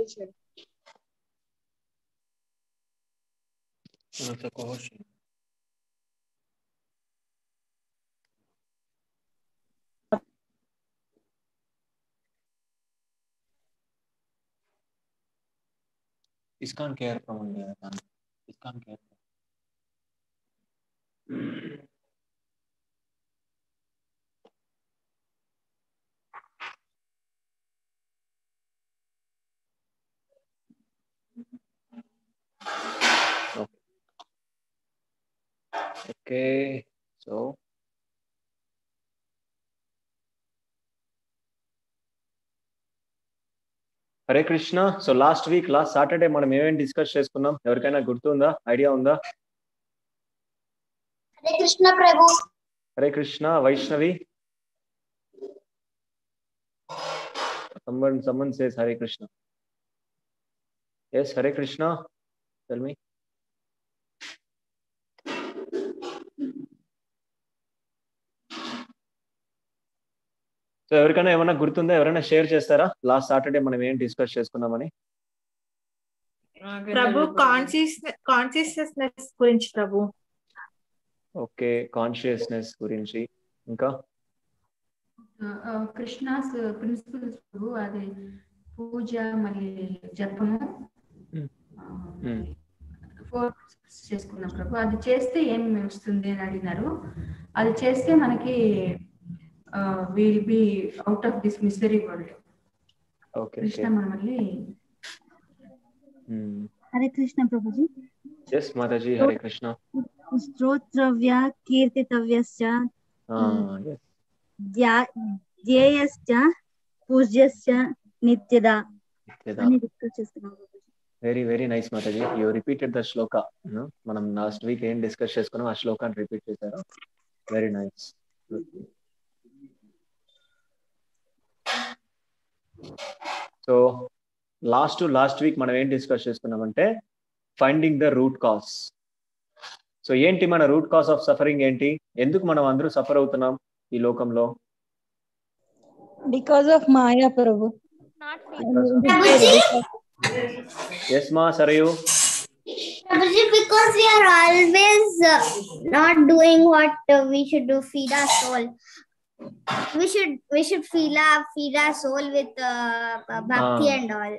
question. One of the question. ISKCON care from India. ISKCON care. Okay. So. Hare Krishna so last week last Saturday మనం ఏమేమి discuss చేసుకున్నాం? ఎవరికైనా గుర్తుందా? Idea ఉందా? Hare Krishna Prabhu Hare Krishna Vaishnavi someone someone says hare krishna. Yes hare krishna. Tell me. So ఎవరికైనా ఏమైనా గుర్తుందా? ఎవరైనా షేర్ చేస్తారా? లాస్ట్ సాటర్డే మనం ఏం డిస్కస్ చేసుకున్నామని? ప్రభు కాన్షియస్ కాన్షియస్నెస్ గురించి ప్రభు. ఓకే కాన్షియస్నెస్ గురించి. ఇంకా? కృష్ణాస్ ప్రిన్సిపల్స్ ప్రభు అది పూజ మళ్ళీ జపము. Hmm. ఫోర్ చేసుకున్నాం ప్రభు అది చేస్తే ఏం వస్తుంది అని అడిగినారు. అది చేస్తే మనకి will be out of this misery world okay Krishna మన మళ్ళీ హరే కృష్ణ ప్రభుజీ. ఎస్ మాతాజీ హరే కృష్ణ. స్తోత్రవ్య కీర్తితవ్యశ్చ ధ్యేయశ్చ పూజ్యశ్చ నిత్యదా. అని డిస్కస్ చేస్తున్నాం very very nice Mataji you repeated the shloka మనం లాస్ట్ వీక్ ఏం డిస్కస్ చేసుకున్నాం ఆ శ్లోకాన్ని రిపీట్ చేశారు. Very nice so last last week మనం ఏం డిస్కస్ చేసుకున్నామంటే finding the root cause so ఏంటి మన రూట్ కాస్ ఆఫ్ సఫరింగ్ ఏంటి? ఎందుకు మనం అందరూ సఫర్ అవుతున్నాం ఈ లోకంలో? Because of Maya, Prabhu. Yes మా Sarayu Prabhuji, because we are always uh, not doing what uh, we should do, feed our soul. We should we should feed our feed our soul with uh, uh, bhakti Ah. and all.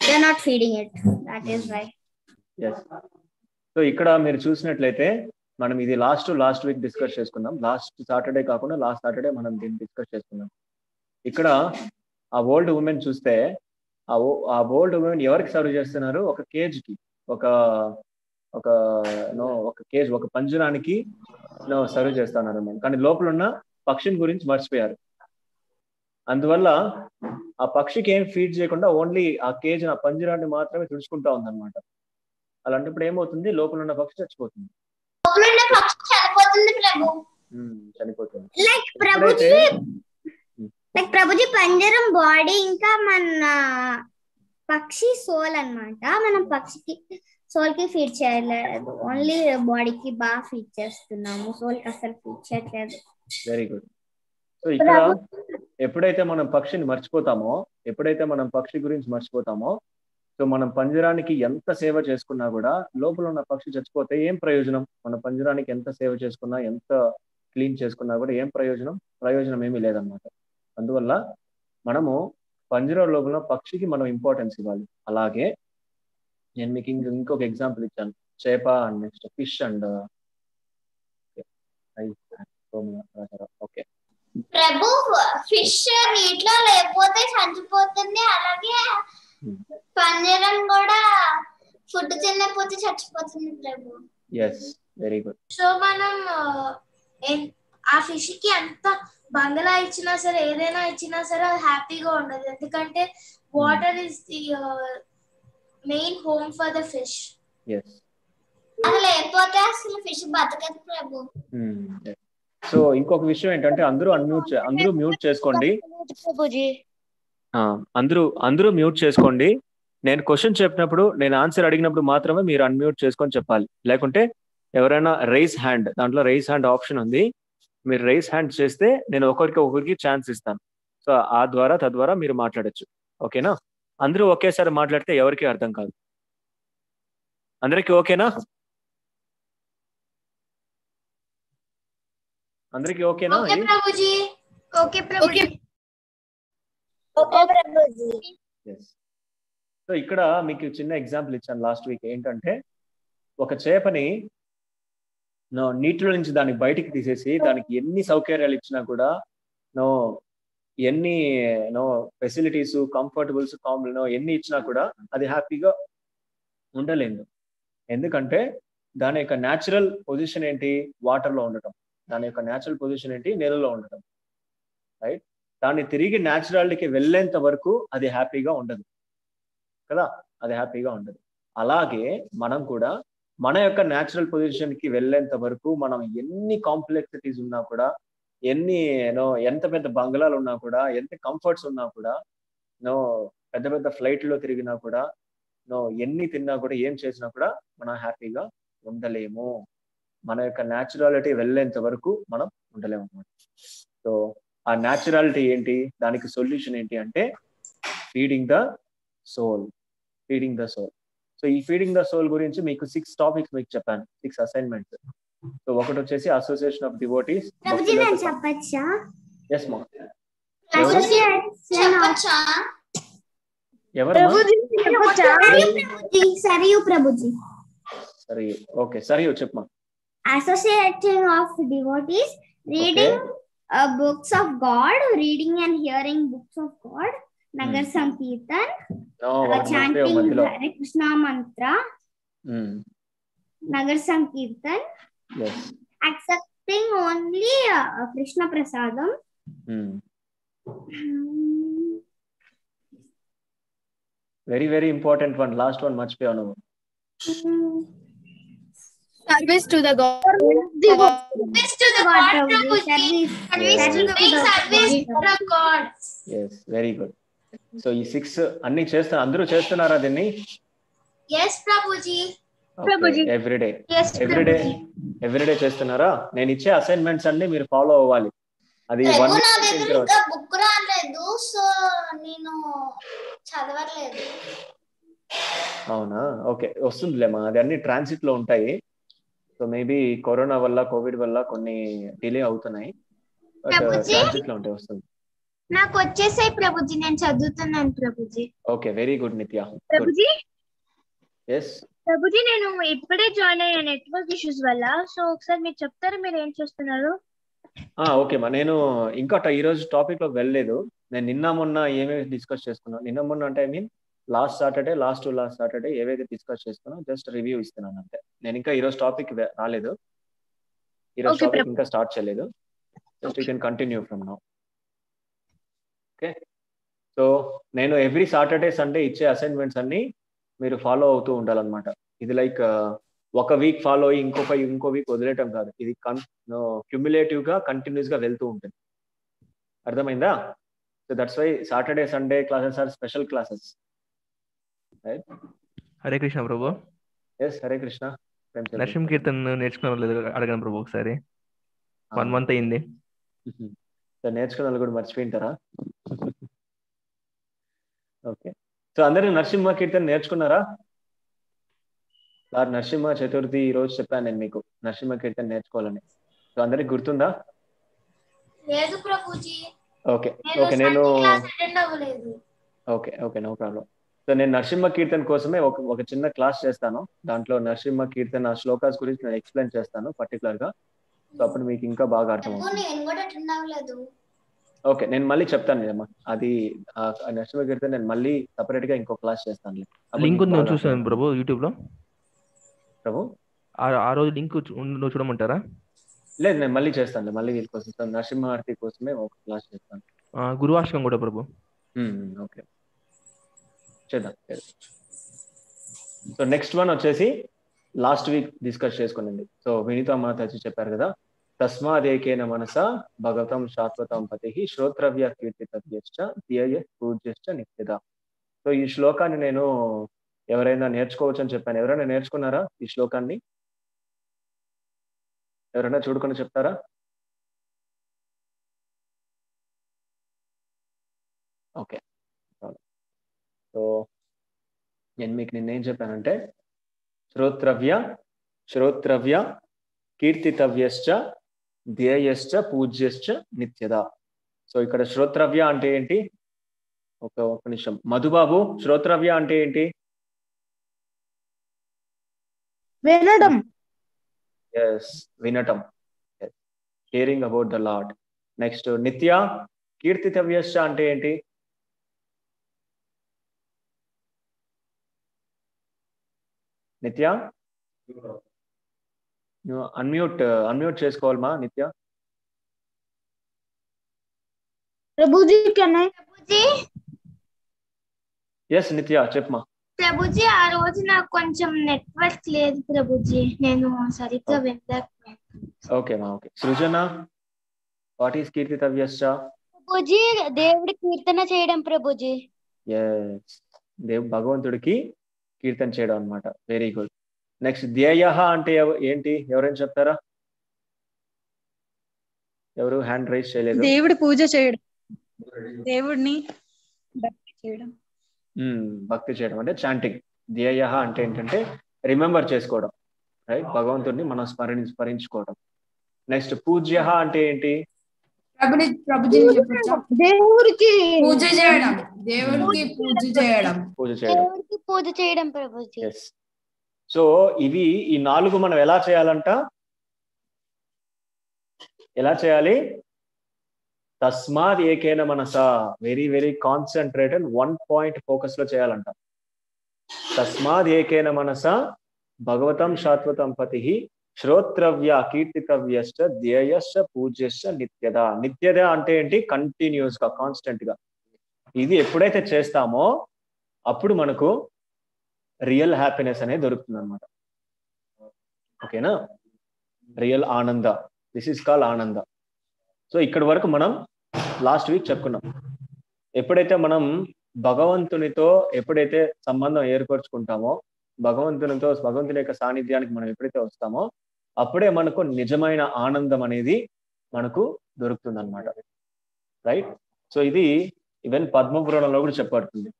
We are not feeding it. That is right. Yes so ఇక్కడ మీరు చూసినట్లయితే మనం ఇది last last week discuss చేసుకున్నాం last Saturday కాకుండా last Saturday మనం దీన్ని discuss చేసుకున్నాం ఇక్కడ ఆ ఓల్డ్ ఉమెన్ చూస్తే ఆ ఆ ఓల్డ్ ఉమెన్ ఎవరికి సర్వ్ చేస్తున్నారు? ఒక కేజ్కి ఒక ఒక నో ఒక కేజ్ ఒక పంజరానికి నో సర్వ్ చేస్తున్నారు అన్నమాట. కానీ లోపల ఉన్న పక్షిని గురించి మర్చిపోయారు. అందువల్ల ఆ పక్షికి ఏం ఫీడ్ చేయకుండా ఓన్లీ ఆ కేజ్ ఆ పంజరాన్ని మాత్రమే తుడుచుకుంటా ఉందన్నమాట. అలాంటప్పుడు ఏమవుతుంది? లోపల ఉన్న పక్షి చచ్చిపోతుంది. చనిపోతుంది లైక్ ప్రభుజీ పంజరం బాడీ ఇంకా మన పక్షి సోల్ అన్నమాట. మనం పక్షికి సోల్కి ఫీడ్ చేయలేదు. ఓన్లీ బాడీకి బాగా ఫీడ్ చేస్తున్నాము. సోల్కి అసలు ఫీడ్ చేయట్లేదు. వెరీ గుడ్ సో ఇక్కడ ఎప్పుడైతే మనం పక్షిని మర్చిపోతామో ఎప్పుడైతే మనం పక్షి గురించి మర్చిపోతామో సో మనం పంజరానికి ఎంత సేవ చేసుకున్నా కూడా లోపల ఉన్న పక్షి చచ్చిపోతే ఏం ప్రయోజనం? మన పంజరానికి ఎంత సేవ చేసుకున్నా ఎంత క్లీన్ చేసుకున్నా కూడా ఏం ప్రయోజనం? ప్రయోజనం ఏమీ లేదన్నమాట. అందువల్ల మనము పంజరా లోపల పక్షికి మనం ఇంపార్టెన్స్ ఇవ్వాలి. అలాగే నేను మీకు ఇంక ఇంకొక ఎగ్జాంపుల్ ఇచ్చాను. చేప and next fish and okay Prabhu fish నీటిలో లేకపోతే చచ్చిపోతుంది. అలాగే పంజరం కూడా ఫుడ్ తినకపోతే చచ్చిపోతుంది Prabhu. Yes very good so మనం ఆ ఫిష్కి ఎంత బంగ్లా ఇచ్చినా సరే ఏదైనా ఇచ్చినా సరే అది హ్యాపీగా ఉండదు. ఎందుకంటే water is the main home for the fish. లేకపోతే అసలు ఫిష్ బతకదు ప్రభు. సో ఇంకొక విషయం ఏంటంటే అందరూ అన్మ్యూట్ అందరూ మ్యూట్ చేసుకోండి. అందరూ అందరూ మ్యూట్ చేసుకోండి. నేను క్వశ్చన్ చెప్పినప్పుడు నేను ఆన్సర్ అడిగినప్పుడు మాత్రమే మీరు అన్మ్యూట్ చేసుకొని చెప్పాలి. లేకుంటే ఎవరైనా రైస్ హ్యాండ్ దాంట్లో రైస్ హ్యాండ్ ఆప్షన్ ఉంది. మీరు రైస్ హ్యాండ్ చేస్తే నేను ఒకరికి ఒకరికి ఛాన్స్ ఇస్తాను. సో ఆ ద్వారా తద్వారా మీరు మాట్లాడొచ్చు. ఓకేనా అందరూ ఒకేసారి మాట్లాడితే ఎవరికి అర్థం కాదు. అందరికి ఓకేనా అందరికి ఓకేనా ఓకే ఇది? Prabhuji. Okay Prabhuji. Okay Prabhuji. Yes so ఇక్కడ మీకు చిన్న ఎగ్జాంపుల్ ఇచ్చాను లాస్ట్ వీక్ ఏంటంటే ఒక చేపని నీటిలో నుంచి దాన్ని బయటికి తీసేసి దానికి ఎన్ని సౌకర్యాలు ఇచ్చినా కూడా నో ఎన్ని నో ఫెసిలిటీస్ కంఫర్టబుల్స్ నో ఎన్ని ఇచ్చినా కూడా అది హ్యాపీగా ఉండలేదు ఎందుకంటే దాని యొక్క న్యాచురల్ పొజిషన్ ఏంటి? వాటర్లో ఉండటం. దాని యొక్క న్యాచురల్ పొజిషన్ ఏంటి? నీళ్ళలో ఉండటం. రైట్ దాన్ని తిరిగి న్యాచురాలిటీకి వెళ్ళేంత వరకు అది హ్యాపీగా ఉండదు. కదా? అది హ్యాపీగా ఉండదు. అలాగే మనం కూడా మన యొక్క న్యాచురల్ పొజిషన్కి వెళ్ళేంత వరకు మనం ఎన్ని కాంప్లెక్సిటీస్ ఉన్నా కూడా ఎన్ని నో ఎంత పెద్ద బంగ్లాలు ఉన్నా కూడా ఎంత కంఫర్ట్స్ ఉన్నా కూడా నో పెద్ద పెద్ద ఫ్లైట్లో తిరిగినా కూడా నో ఎన్ని తిన్నా కూడా ఏం చేసినా కూడా మనం హ్యాపీగా ఉండలేము. మన యొక్క న్యాచురాలిటీ వెళ్ళేంత వరకు మనం ఉండలేము అన్నమాట. సో ఆ న్యాచురాలిటీ ఏంటి? దానికి సొల్యూషన్ ఏంటి అంటే feeding the soul feeding the soul so ఈ ఫీడింగ్ ద సోల్ గురించి మీకు సిక్స్ టాపిక్స్ మీకు చెప్పాను. సిక్స్ అసైన్మెంట్స్ సో ఒకటి వచ్చేసి అసోసియేషన్ ఆఫ్ డివోటీస్ ప్రభుజీ నేను చెప్పచ్చా? ఎస్ మా అసోసియేషన్ చెప్పచ్చా? ఎవరు సరియు ప్రభుజీ సరే ఓకే. సరే చెప్పమా associating of devotees reading uh, books of god reading and hearing books of god nagar Hmm. sankirtan No, uh, one must be chanting మధ్యలో hare krishna mantra nagar sankirtan yes accepting only uh, krishna prasadam very very important one last one మర్చిపోయావు నువ్వు Service to the God. Service to the God, Prabhuji. service Service to the make service to the God. Yes very good so ఈ six అన్ని చేస్తున్నా అందరూ చేస్తున్నారా దీన్ని. Everyday Yes, everyday. Everyday చేస్తున్నారా? నేను ఇచ్చే అసైన్మెంట్స్ అన్ని మీరు ఫాలో అవ్వాలి. అది వన్ బుక్ రాలేదు సో నేను చదవట్లేదు. అవునా? ఓకే వస్తుందిలేమా అది అన్ని ట్రాన్సిట్లో ఉంటాయి. సో మేబీ కరోనా వల్ల కోవిడ్ వల్ల కొన్ని డిలే అవుతున్నాయి? ట్రాన్సిట్లో ఉంటాయి వస్తుంది. నాకు వచ్చేసాయి ప్రభుజీ నేను చదువుతున్నాను ప్రభుజీ. ఓకే వెరీ గుడ్ నిత్య ప్రభుజీ? ఎస్ ప్రభుజీ నేను ఇప్పుడే జాయిన్ అయ్యా నెట్వర్క్ ఇష్యూస్ వల్ల. సో ఒకసారి మీరు చెప్తారా మీరు ఏం చేస్తున్నారు? ఓకే మా. నేను ఇంకా ఈ రోజు టాపిక్లోకి వెళ్ళలేదు. నేను నిన్న మొన్న ఏమేమి డిస్కస్ చేసుకున్నాను? నిన్న మొన్న అంటే I mean last Saturday last to last Saturday ఏవైతే డిస్కస్ చేసుకున్నాను జస్ట్ రివ్యూ ఇస్తున్నాను అంతే. నేను ఇంకా ఈ రోజు టాపిక్ రాలేదు. ఈ రోజు Okay, టాపిక్. ఇంకా స్టార్ట్ చేయలేదు. Just you can continue from now okay. So నేను ఎవ్రీ సాటర్డే సండే ఇచ్చే అసైన్మెంట్స్ అన్ని మీరు ఫాలో అవుతూ ఉండాలన్నమాట. ఇది లైక్ ఒక వీక్ ఫాలో అయ్యి ఇంకొక ఇంకో వీక్ వదిలేయటం కాదు. ఇది క్యుములేటివ్గా కంటిన్యూస్గా వెళ్తూ ఉంటుంది. అర్థమైందా? So that's why Saturday Sunday classes are special classes. Hare Krishna Prabhu. Yes Hare Krishna. Narasimha kirtan నేర్చుకున్నాం లేదు అడగను ప్రభు ఒకసారి. వన్ మంత్ అయింది. సో నేర్చుకున్న వాళ్ళు కూడా మర్చిపోయింటారా? ఓకే. సో అందరూ నరసింహ కీర్తన నేర్చుకున్నారా? సార్ నరసింహ చతుర్థి ఈ రోజు చెప్పాను నేను మీకు. నరసింహ కీర్తన నేర్చుకోవాలని. సో అందరికి గుర్తుందా? లేదు ప్రభుజీ. ఓకే. ఓకే నేను okay okay no problem. So నేను నరసింహ కీర్తన కోసమే ఒక ఒక చిన్న క్లాస్ చేస్తాను. దాంట్లో నరసింహ కీర్తన శ్లోకాస్ గురించి నేను ఎక్స్ప్లెయిన్ చేస్తాను పర్టికులర్గా సో అప్పుడు మీకు ఇంకా బాగా అర్థం ప్రభు అవుతుంది. నేను కూడా అటెండ్ అవ్వలేదు. ఓకే నేను మళ్ళీ చెప్తాను లేమ్మా అది కీర్తన నేను మళ్ళీ సపరేట్గా ఇంకో క్లాస్ చేస్తాను లింక్ ఉంది నువ్వు చూసాను ప్రభు యూట్యూబ్లో ప్రభు? ఆ- ఆ రోజు లింక్ నువ్వు చూడమంటారా? లేదు నేను మళ్ళీ చేస్తాను మళ్ళీ వీళ్ళకోసం నరసింహారతి కోసమే ఒక క్లాస్ చేస్తాను. ఆ, గురువాష్టకం కూడా ప్రభు. ఓకే. చేద్దాం. సో నెక్స్ట్ వన్ వచ్చేసి లాస్ట్ వీక్ డిస్కస్ చేసుకునింది సో వినీత మాత వచ్చి చెప్పారు కదా తస్మాదేకేన మనస భగవతం శాశ్వతం పతి శ్రోత్రవ్య కీర్తితవ్యశ్చ ధ్యేయ పూజ్యశ్చ నిత్యద. సో ఈ శ్లోకాన్ని నేను ఎవరైనా నేర్చుకోవచ్చు అని చెప్పాను. ఎవరైనా నేర్చుకున్నారా ఈ శ్లోకాన్ని? ఎవరైనా చూడుకొని చెప్తారా? ఓకే. సో నేను మీకు నిన్నేం చెప్పానంటే శ్రోత్రవ్య శ్రోత్రవ్య కీర్తితవ్యశ్చ ధ్యేయశ్చ పూజ్యశ్చ నిత్యద. సో ఇక్కడ శ్రోత్రవ్య అంటే ఏంటి? ఒక ఒక నిమిషం. మధుబాబు శ్రోత్రవ్య అంటే ఏంటి? వినడం. ఎస్ వినటం. Hearing about the lord next నిత్య కీర్తితవ్యశ్చ అంటే ఏంటి? నిత్య? నువ్వు అన్మ్యూట్ అన్మ్యూట్ చేసుకోవాలమా నిత్య. ప్రభుజీ కెన్ ప్రభుజీ? ఎస్ నిత్య చెప్పమా ప్రభుజీ ఆ రోజు నాకు కొంచెం నెట్వర్క్ లేదు ప్రభుజీ. నేను సరిగ్గా వినలేకపోయాను. ఓకే మా ఓకే సృజన వాట్ ఈస్ కీర్తితవ్యశ్చ? ప్రభుజీ దేవుడి కీర్తన చేయడం ప్రభుజీ. ఎస్ దేవ్ భగవంతుడికి కీర్తన చేయడం అన్నమాట. వెరీ గుడ్ నెక్స్ట్ ధ్యేయ అంటే ఏంటి? ఎవరైనా చెప్తారా? ఎవరు? హ్యాండ్ రైజ్ చేయలేదు. దేవుడి పూజ చేయడం. దేవుడిని భక్తి చేయడం. మ్మ్, భక్తి చేయడం అంటే చాంటింగ్ ధ్యేయ అంటే ఏంటంటే రిమెంబర్ చేసుకోవడం. రైట్ భగవంతుడిని మనం స్మరణి స్మరించుకోవడం. నెక్స్ట్ పూజ్య అంటే ఏంటి? ప్రభుని ప్రభుజీ చెప్పొచ్చా దేవుడికి పూజ చేయడం. దేవుడికి పూజ చేయడం. పూజ చేయడం. దేవుడికి పూజ చేయడం ప్రభుజీ. సో ఇవి ఈ నాలుగు మనం ఎలా చేయాలంట? ఎలా చేయాలి? తస్మాత్ ఏకైన మనస. Very very concentrated one point ఫోకస్లో చేయాలంట. తస్మాత్ ఏకైన మనస. భగవతం శాశ్వతం పతి. శ్రోత్రవ్య కీర్తికవ్యశ్చ ధ్యేయశ్చ పూజ్యశ్చ నిత్యద. నిత్యద అంటే ఏంటి? కంటిన్యూస్గా కాన్స్టెంట్గా. ఇది ఎప్పుడైతే చేస్తామో అప్పుడు మనకు రియల్ హ్యాపీనెస్ అనేది దొరుకుతుంది అనమాట ఓకేనా? రియల్ ఆనంద. దిస్ ఇస్ కాల్ ఆనంద. సో ఇక్కడి వరకు మనం లాస్ట్ వీక్ చెప్పుకున్నాం. ఎప్పుడైతే మనం భగవంతునితో ఎప్పుడైతే సంబంధం ఏర్పరచుకుంటామో భగవంతునితో భగవంతుని యొక్క సాన్నిధ్యానికి మనం ఎప్పుడైతే వస్తామో అప్పుడే మనకు నిజమైన ఆనందం అనేది మనకు దొరుకుతుంది అనమాట రైట్ సో ఇది ఈవెన్ పద్మపురాణంలో కూడా చెప్పబడుతుంది.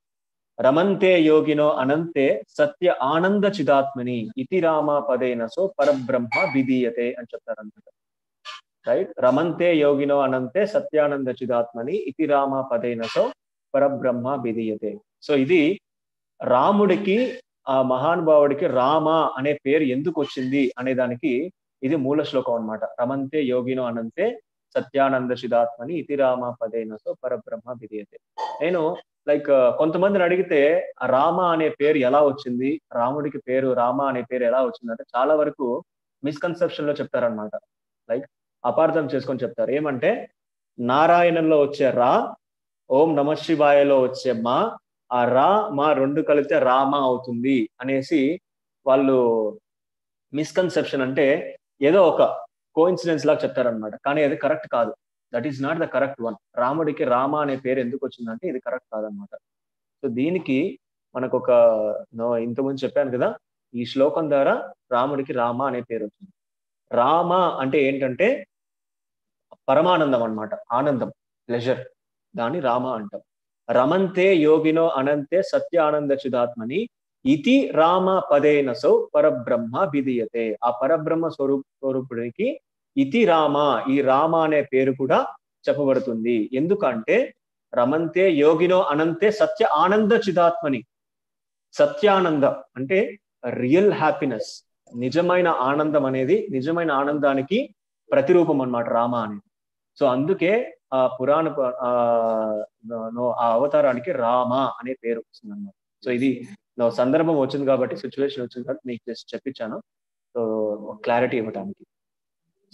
రమంతే యోగినో అనంతే సత్య ఆనంద చిదాత్మని ఇతి రామ పదేన సో పరబ్రహ్మ విధీయతే అని చెప్తారనమాట రైట్ రమంతే యోగినో అనంతే సత్యానంద చిదాత్మని ఇతి రామ పదేన సో పరబ్రహ్మ విధీయతే. సో ఇది రాముడికి ఆ మహానుభావుడికి రామ అనే పేరు ఎందుకు వచ్చింది అనే దానికి ఇది మూల శ్లోకం అన్నమాట. రమంతే యోగినో అనంతే సత్యానంద చిదాత్మని ఇతి రామ పదేన సో పరబ్రహ్మ విధీయతే. నేను లైక్ కొంతమందిని అడిగితే రామ అనే పేరు ఎలా వచ్చింది రాముడికి పేరు రామ అనే పేరు ఎలా వచ్చింది అంటే చాలా వరకు మిస్కన్సెప్షన్లో చెప్తారనమాట లైక్ అపార్థం చేసుకొని చెప్తారు. ఏమంటే నారాయణంలో వచ్చే రా ఓం నమ శివాయలో వచ్చే మా ఆ రా మా రెండు కలిపితే రామ అవుతుంది అనేసి వాళ్ళు మిస్కన్సెప్షన్ అంటే ఏదో ఒక కోఇన్సిడెన్స్ లాగా చెప్తారనమాట కానీ అది కరెక్ట్ కాదు. That is not the correct one రాముడికి రామ అనే పేరు ఎందుకు వచ్చిందంటే ఇది కరెక్ట్ కాదనమాట సో దీనికి మనకు ఒక ఇంతకుముందు చెప్పాను కదా ఈ శ్లోకం ద్వారా రాముడికి రామ అనే పేరు వచ్చింది. రామ అంటే ఏంటంటే పరమానందం అన్నమాట. ఆనందం ప్లెజర్ దాన్ని రామ అంటాం. రమంతే యోగినో అనంతే సత్య ఆనంద చిదాత్మని ఇతి రామ పదేనసౌ పరబ్రహ్మ విధీయతే. ఆ పరబ్రహ్మ స్వరూప స్వరూపుడికి ఇతి రామ ఈ రామ అనే పేరు కూడా చెప్పబడుతుంది. ఎందుకంటే రమంతే యోగినో అనంతే సత్య ఆనంద చిదాత్మని సత్యానంద అంటే రియల్ హ్యాపీనెస్ నిజమైన ఆనందం అనేది నిజమైన ఆనందానికి ప్రతిరూపం అన్నమాట రామ అనేది. సో అందుకే ఆ పురాణ ఆ ఆ అవతారానికి రామ అనే పేరు వస్తుంది అన్నమాట సో ఇది సందర్భం వచ్చింది కాబట్టి సిచ్యువేషన్ వచ్చింది కాబట్టి మీకు జస్ట్ చెప్పించాను. సో క్లారిటీ ఇవ్వడానికి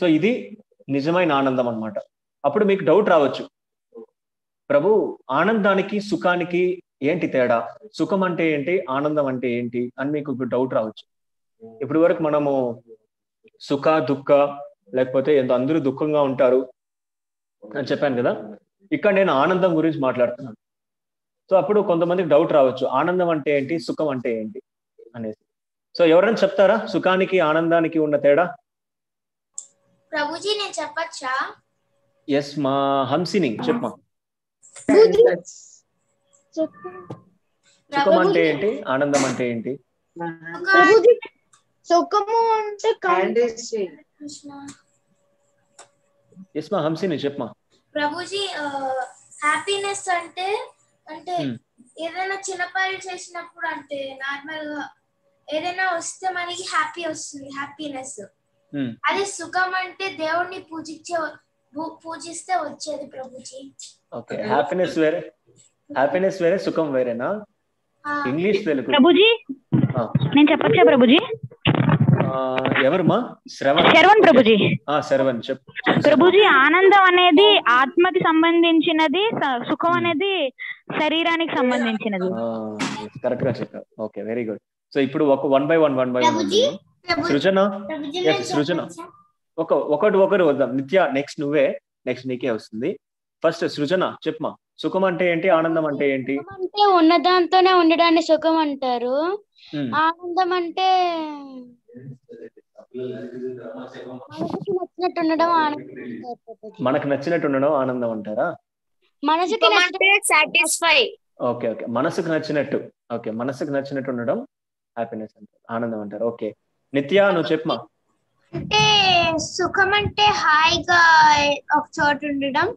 సో ఇది నిజమైన ఆనందం అన్నమాట. అప్పుడు మీకు డౌట్ రావచ్చు. ప్రభు ఆనందానికి సుఖానికి ఏంటి తేడా? సుఖం అంటే ఏంటి? ఆనందం అంటే ఏంటి? అని మీకు ఇప్పుడు డౌట్ రావచ్చు. ఇప్పటి వరకు మనము సుఖ దుఃఖ లేకపోతే ఎంతో అందరూ దుఃఖంగా ఉంటారు. అని చెప్పాను కదా. ఇక్కడ నేను ఆనందం గురించి మాట్లాడుతున్నాను. సో అప్పుడు కొంతమందికి డౌట్ రావచ్చు. ఆనందం అంటే ఏంటి? సుఖం అంటే ఏంటి? అనేసి. సో ఎవరైనా చెప్తారా? సుఖానికి ఆనందానికి ఉన్న తేడా? ప్రభుజీ నేను చెప్పచ్చా? ఎస్ మా హంసిని చెప్పమా సుఖం అంటే ఏంటి? ఆనందం అంటే ఏంటి? ప్రభుజీ సుఖము అంటే ఎస్మా హంసిని చెప్పమా ప్రభుజీ హ్యాపీనెస్ అంటే అంటే. ఏదైనా చిన్న పని చేసినప్పుడు అంటే నార్మల్గా ఏదైనా వస్తే మనకి హ్యాపీ వస్తుంది హ్యాపీనెస్. అదే సుఖం అంటే దేవుణ్ణి పూజించే పూజిస్తే వచ్చేది ప్రభుజీ. ఓకే హ్యాపీనెస్ వేరే హ్యాపీనెస్ వేరే సుఖం వేరేనా? ఆ, ఇంగ్లీష్ తెలుగు. ప్రభుజీ? నేను చెప్పొచ్చా ప్రభుజీ? ఎవరమ్మా శ్రవణ్. శరవణ్ ప్రభుజీ. ఆ శరవణ్ చెప్ ప్రభుజీ ఆనందం అనేది ఆత్మకి సంబంధించినది సుఖం అనేది శరీరానికి సంబంధించినది. కరెక్ట్గా చెప్పావు. ఓకే వెరీ గుడ్ సో ఇప్పుడు ఒక one by one one by one Srujana? Srujana? ఒక ఒకటి ఒకరు వద్దాం. నిత్య నెక్స్ట్ నువ్వే. నెక్స్ట్ నీకే వస్తుంది. ఫస్ట్ సృజన చెప్పమా. సుఖం అంటే ఏంటి? ఆనందం అంటే ఏంటి? అంటే ఉన్నదాంతోనే ఉండడాన్ని సుఖం అంటారు. ఉమ్, ఆనందం అంటే మనసుకి నచ్చినట్టు ఉండడం ఆనందం అంటారు ప్రభుజీ. మనకు నచ్చినట్టు ఉండడం ఆనందం అంటారా? మనసుకి సాటిస్ఫై ఓకే ఓకే. మనసుకు నచ్చినట్టు. ఓకే మనసుకు నచ్చినట్టు ఉండడం హ్యాపీనెస్ అంటారు ఆనందం అంటారు. ఓకే. నిత్య నువ్వు చెప్పమా అంటే సుఖం అంటే హాయిగా ఒక చోట ఉండడం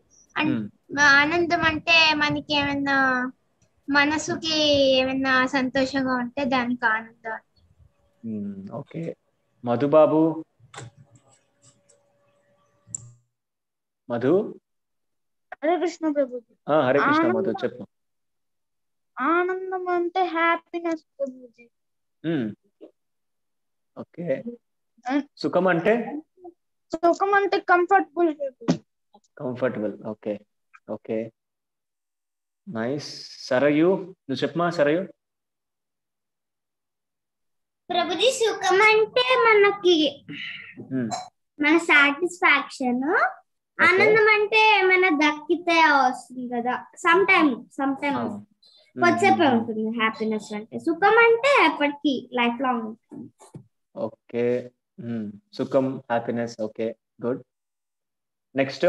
ఆనందం అంటే మనకి ఏమైనా మనసుకి ఏమైనా సంతోషంగా ఉంటే దానికి ఆనందం. ఓకే మధుబాబు మధు హరే కృష్ణ ప్రభుజీ ఆ, హరే కృష్ణ ఆనందం. మధు చెప్పు ఆనందం అంటే హ్యాపీనెస్ ప్రభుజీ ఉమ్, ఓకే సుఖం అంటే సుఖం అంటే comfortable comfortable okay okay nice Sarayu నువ్వు చెప్పమా సరయు ప్రభుజీ సుఖం అంటే మనకి మన సాటిస్ఫాక్షన్. ఆనందం అంటే ఏమైనా దక్కితే వస్తుంది కదా. సమ్ టైమ్ సమ్ టైమ్ కొద్దిసేపే ఉంటుంది హ్యాపీనెస్ అంటే. సుఖం అంటే ఎప్పటికీ లైఫ్ లాంగ్ ఉంటుంది. ఓకే. సుఖం హ్యాపీనెస్ ఓకే. గుడ్. నెక్స్ట్.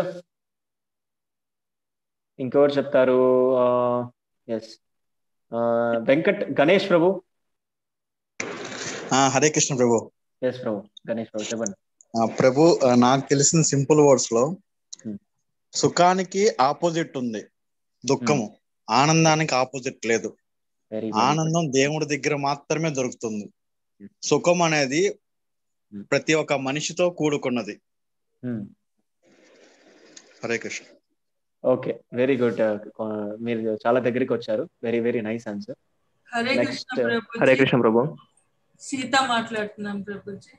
ఇంకెవరు చెప్తారు? ఎస్ వెంకట్ గణేష్ ప్రభు. హరే కృష్ణ ప్రభు. ప్రభు గణేష్ ప్రభు చెప్పండి. ప్రభు నాకు తెలిసిన సింపుల్ వర్డ్స్లో Hmm. సుఖానికి ఆపోజిట్ ఉంది దుఃఖము. ఆనందానికి ఆపోజిట్ లేదు. ఆనందం దేవుడి దగ్గర మాత్రమే దొరుకుతుంది. సుఖం అనేది ప్రతి ఒక్క మనిషితో కూడుకున్నది. Hare Krishna. Okay very good మీరు చాలా దగ్గరికి వచ్చారు. Very very nice answer Hare Krishna Prabhu. Sita మాట్లాడుతున్నాం ప్రభుజీ.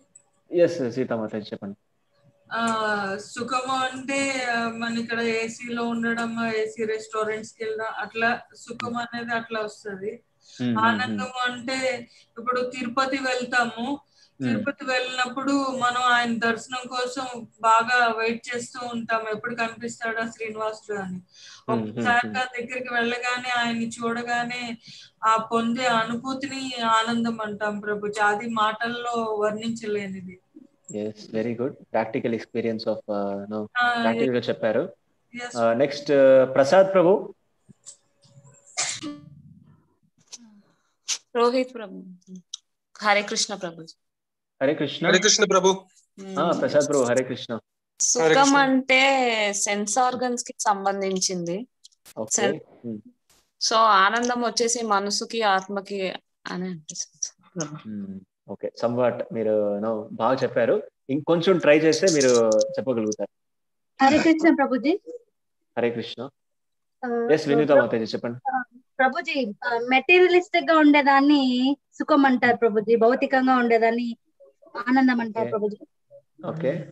ఎస్ సీతామాత చెప్పండి. సుఖము అంటే మన ఇక్కడ ఏసీలో ఉండడం ఏసీ రెస్టారెంట్స్కి వెళ్ళడం అట్లా సుఖం అనేది అట్లా వస్తది. ఆనందం అంటే ఇప్పుడు తిరుపతి వెళ్తాము. తిరుపతి వెళ్ళినప్పుడు మనం ఆయన దర్శనం కోసం బాగా వెయిట్ చేస్తూ ఉంటాం. ఎప్పుడు కనిపిస్తాడా శ్రీనివాసుడు అని. ఒకసారి దగ్గరికి వెళ్ళగానే ఆయన్ని చూడగానే ఆ పొందే అనుభూతిని ఆనందం అంటాం ప్రభు. అది మాటల్లో వర్ణించలేనిది. Yes very good practical experience of ప్రాక్టికల్గా చెప్పారు. Yes. నెక్స్ట్ ప్రసాద్ ప్రభు రోహిత్ ప్రభు హరే కృష్ణ ప్రభు హరే కృష్ణ. హరే కృష్ణ ప్రభు. ఆ, ప్రసాద్ ప్రభు హరే కృష్ణ. సుఖం అంటే సెన్స్ ఆర్గన్స్కి సంబంధించింది. సో ఆనందం వచ్చేసి మనసుకి ఆత్మకి అని అనిపిస్తుంది. ఓకే. సమ్వాట్ మీరు నో బాగా చెప్పారు. ఇంకొంచెం ట్రై చేస్తే మీరు చెప్పగలుగుతారు. హరే కృష్ణ ప్రభుజీ. హరే కృష్ణ. ఎస్ వినీత మాతాజీ చెప్పండి. ప్రభుజీ మెటీరియలిస్టిక్గా ఉండేదాన్ని సుఖం అంటారు ప్రభుజీ. భౌతికంగా ఉండేదాన్ని ఆనందం అంటారు. ప్రభుజీ. ఓకే.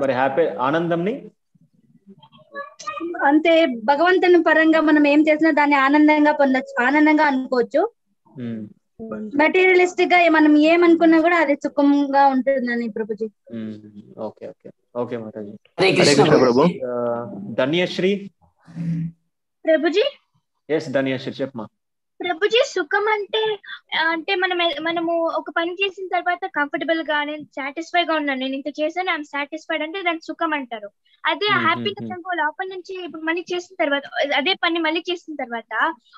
మరి హ్యాపీ ఆనందంని? అంతే భగవంతుని పరంగా మనం ఏం చేసినా దాన్ని ఆనందంగా పొందొచ్చు ఆనందంగా అనుకోవచ్చు. మెటీరియలిస్టిక్గా మనం ఏమనుకున్నా కూడా అది సుఖంగా ఉంటుందని Prabhuji. Okay okay. Okay Mataji. Hare Prabhu. Dhanyasri. Prabhuji? Yes Dhanyasri. చెప్పమా Prabhuji సుఖం అంటే అంటే మనం మనము ఒక పని చేసిన తర్వాత కంఫర్టబుల్గా నేను సాటిస్ఫై గా ఉన్నాను. నేను ఇంత చేశాను ఐఎమ్ సాటిస్ఫైడ్ అంటే దాన్ని సుఖం అంటారు అదే హ్యాపీనెస్. అనుకో లోపల నుంచి ఇప్పుడు మళ్ళీ చేసిన తర్వాత అదే పని మళ్ళీ చేసిన తర్వాత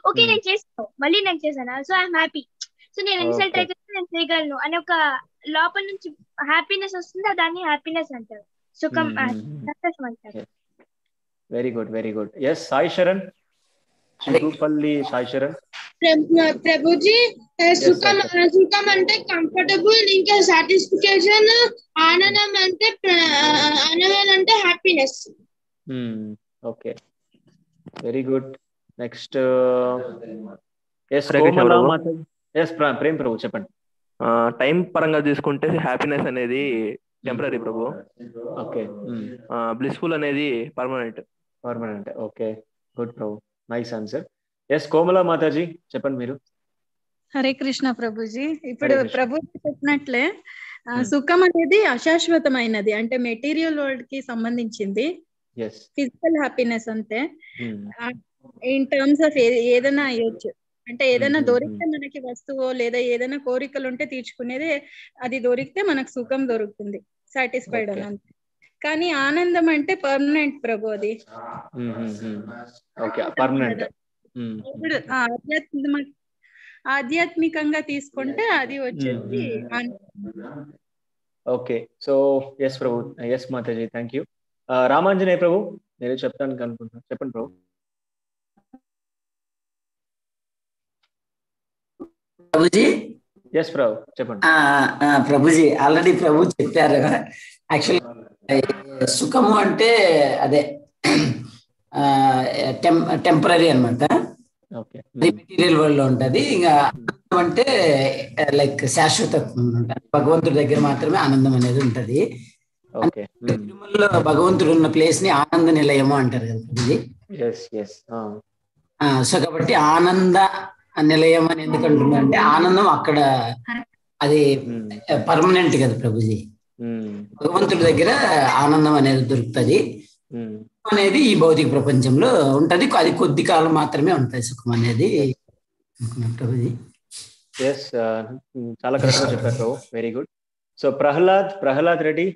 ఓకే. నేను చేసాను మళ్ళీ నేను చేశాను? సో ఐఎమ్ హ్యాపీ సో నేను. ట్రై చేస్తే నేను చేయగలను అనే ఒక లోపల నుంచి హ్యాపీనెస్ వస్తుంది దాన్ని హ్యాపీనెస్ అంటారు. సుఖం. సంతోషం అంటారు. Very good very good yes Sai Sharan Chigupalli Sai Sharan ప్ర- ప్రభుజీ సుఖం. సుఖం అంటే కంఫర్టబుల్ ఇంకా సాటిస్ఫికేషన్ ఆనందం అంటే ఆనందం అంటే happiness okay very good next yes. Yes Prem Prabhu చెప్పండి. టైం పరంగా చూసుకుంటే హ్యాపీనెస్ అనేది టెంపరీ ప్రభు ఓకే బ్లిస్ఫుల్ అనేది permanent permanent okay good Prabhu nice answer yes Komala Mataji చెప్పండి మీరు. హరే కృష్ణ ప్రభుజీ. ఇప్పుడు. ప్రభు చెప్పినట్లే Hmm. సుఖం అనేది అశాశ్వతమైనది అంటే మెటీరియల్ వరల్డ్కి సంబంధించింది. ఫిజికల్ హ్యాపీనెస్ అంతే. ఇన్ టర్మ్స్ ఆఫ్ ఏదైనా అయ్యొచ్చు. అంటే ఏదైనా Hmm, దొరికితే మనకి వస్తువు లేదా ఏదైనా కోరికలు ఉంటే తీర్చుకునేది అది దొరికితే మనకు సుఖం దొరుకుతుంది. సాటిస్ఫైడ్ అని అంతే కానీ ఆనందం అంటే పర్మనెంట్ ప్రభు అది. ఓకే పర్మనెంట్ ఇప్పుడు ఆధ్యాత్మికంగా తీసుకుంటే అది వచ్చేసి. Okay so yes Prabhu yes Mataji thank you Ramanjaneya Prabhu నేను చెప్తాను అనుకుంటున్నాను చెప్పండి ప్రభు. ప్రభుజీ? ఎస్ ప్రభు చెప్పండి. ఆ, ఆ, ప్రభుజీ ఆల్రెడీ ప్రభు చెప్పారు. యాక్చువల్ సుఖము అంటే అదే టెంపరీ అన్నమాట. ఓకే. అది మెటీరియల్ వరల్డ్లో ఉంటది. ఇంకా ఆనందం అంటే లైక్ శాశ్వతత్వం అన్నమాట భగవంతుడి దగ్గర మాత్రమే ఆనందం అనేది ఉంటది. ఓకే. తిరుమలలో భగవంతుడు ఉన్న ప్లేస్ని ఆనంద నిలయము అంటారు కదా సో కాబట్టి ఆనంద నిలయం అని ఎందుకు అంటుందంటే ఆనందం అక్కడ అది పర్మనెంట్ కదా ప్రభుజీ. భగవంతుడి దగ్గర ఆనందం అనేది దొరుకుతది. అనేది ఈ భౌతిక ప్రపంచంలో ఉంటది. అది కొద్ది కాలం మాత్రమే ఉంటది సుఖం అనేది. ఎస్ చాలా కరెక్ట్గా చెప్పారు Prabhu. Very good so Prahlad Prahlad Reddy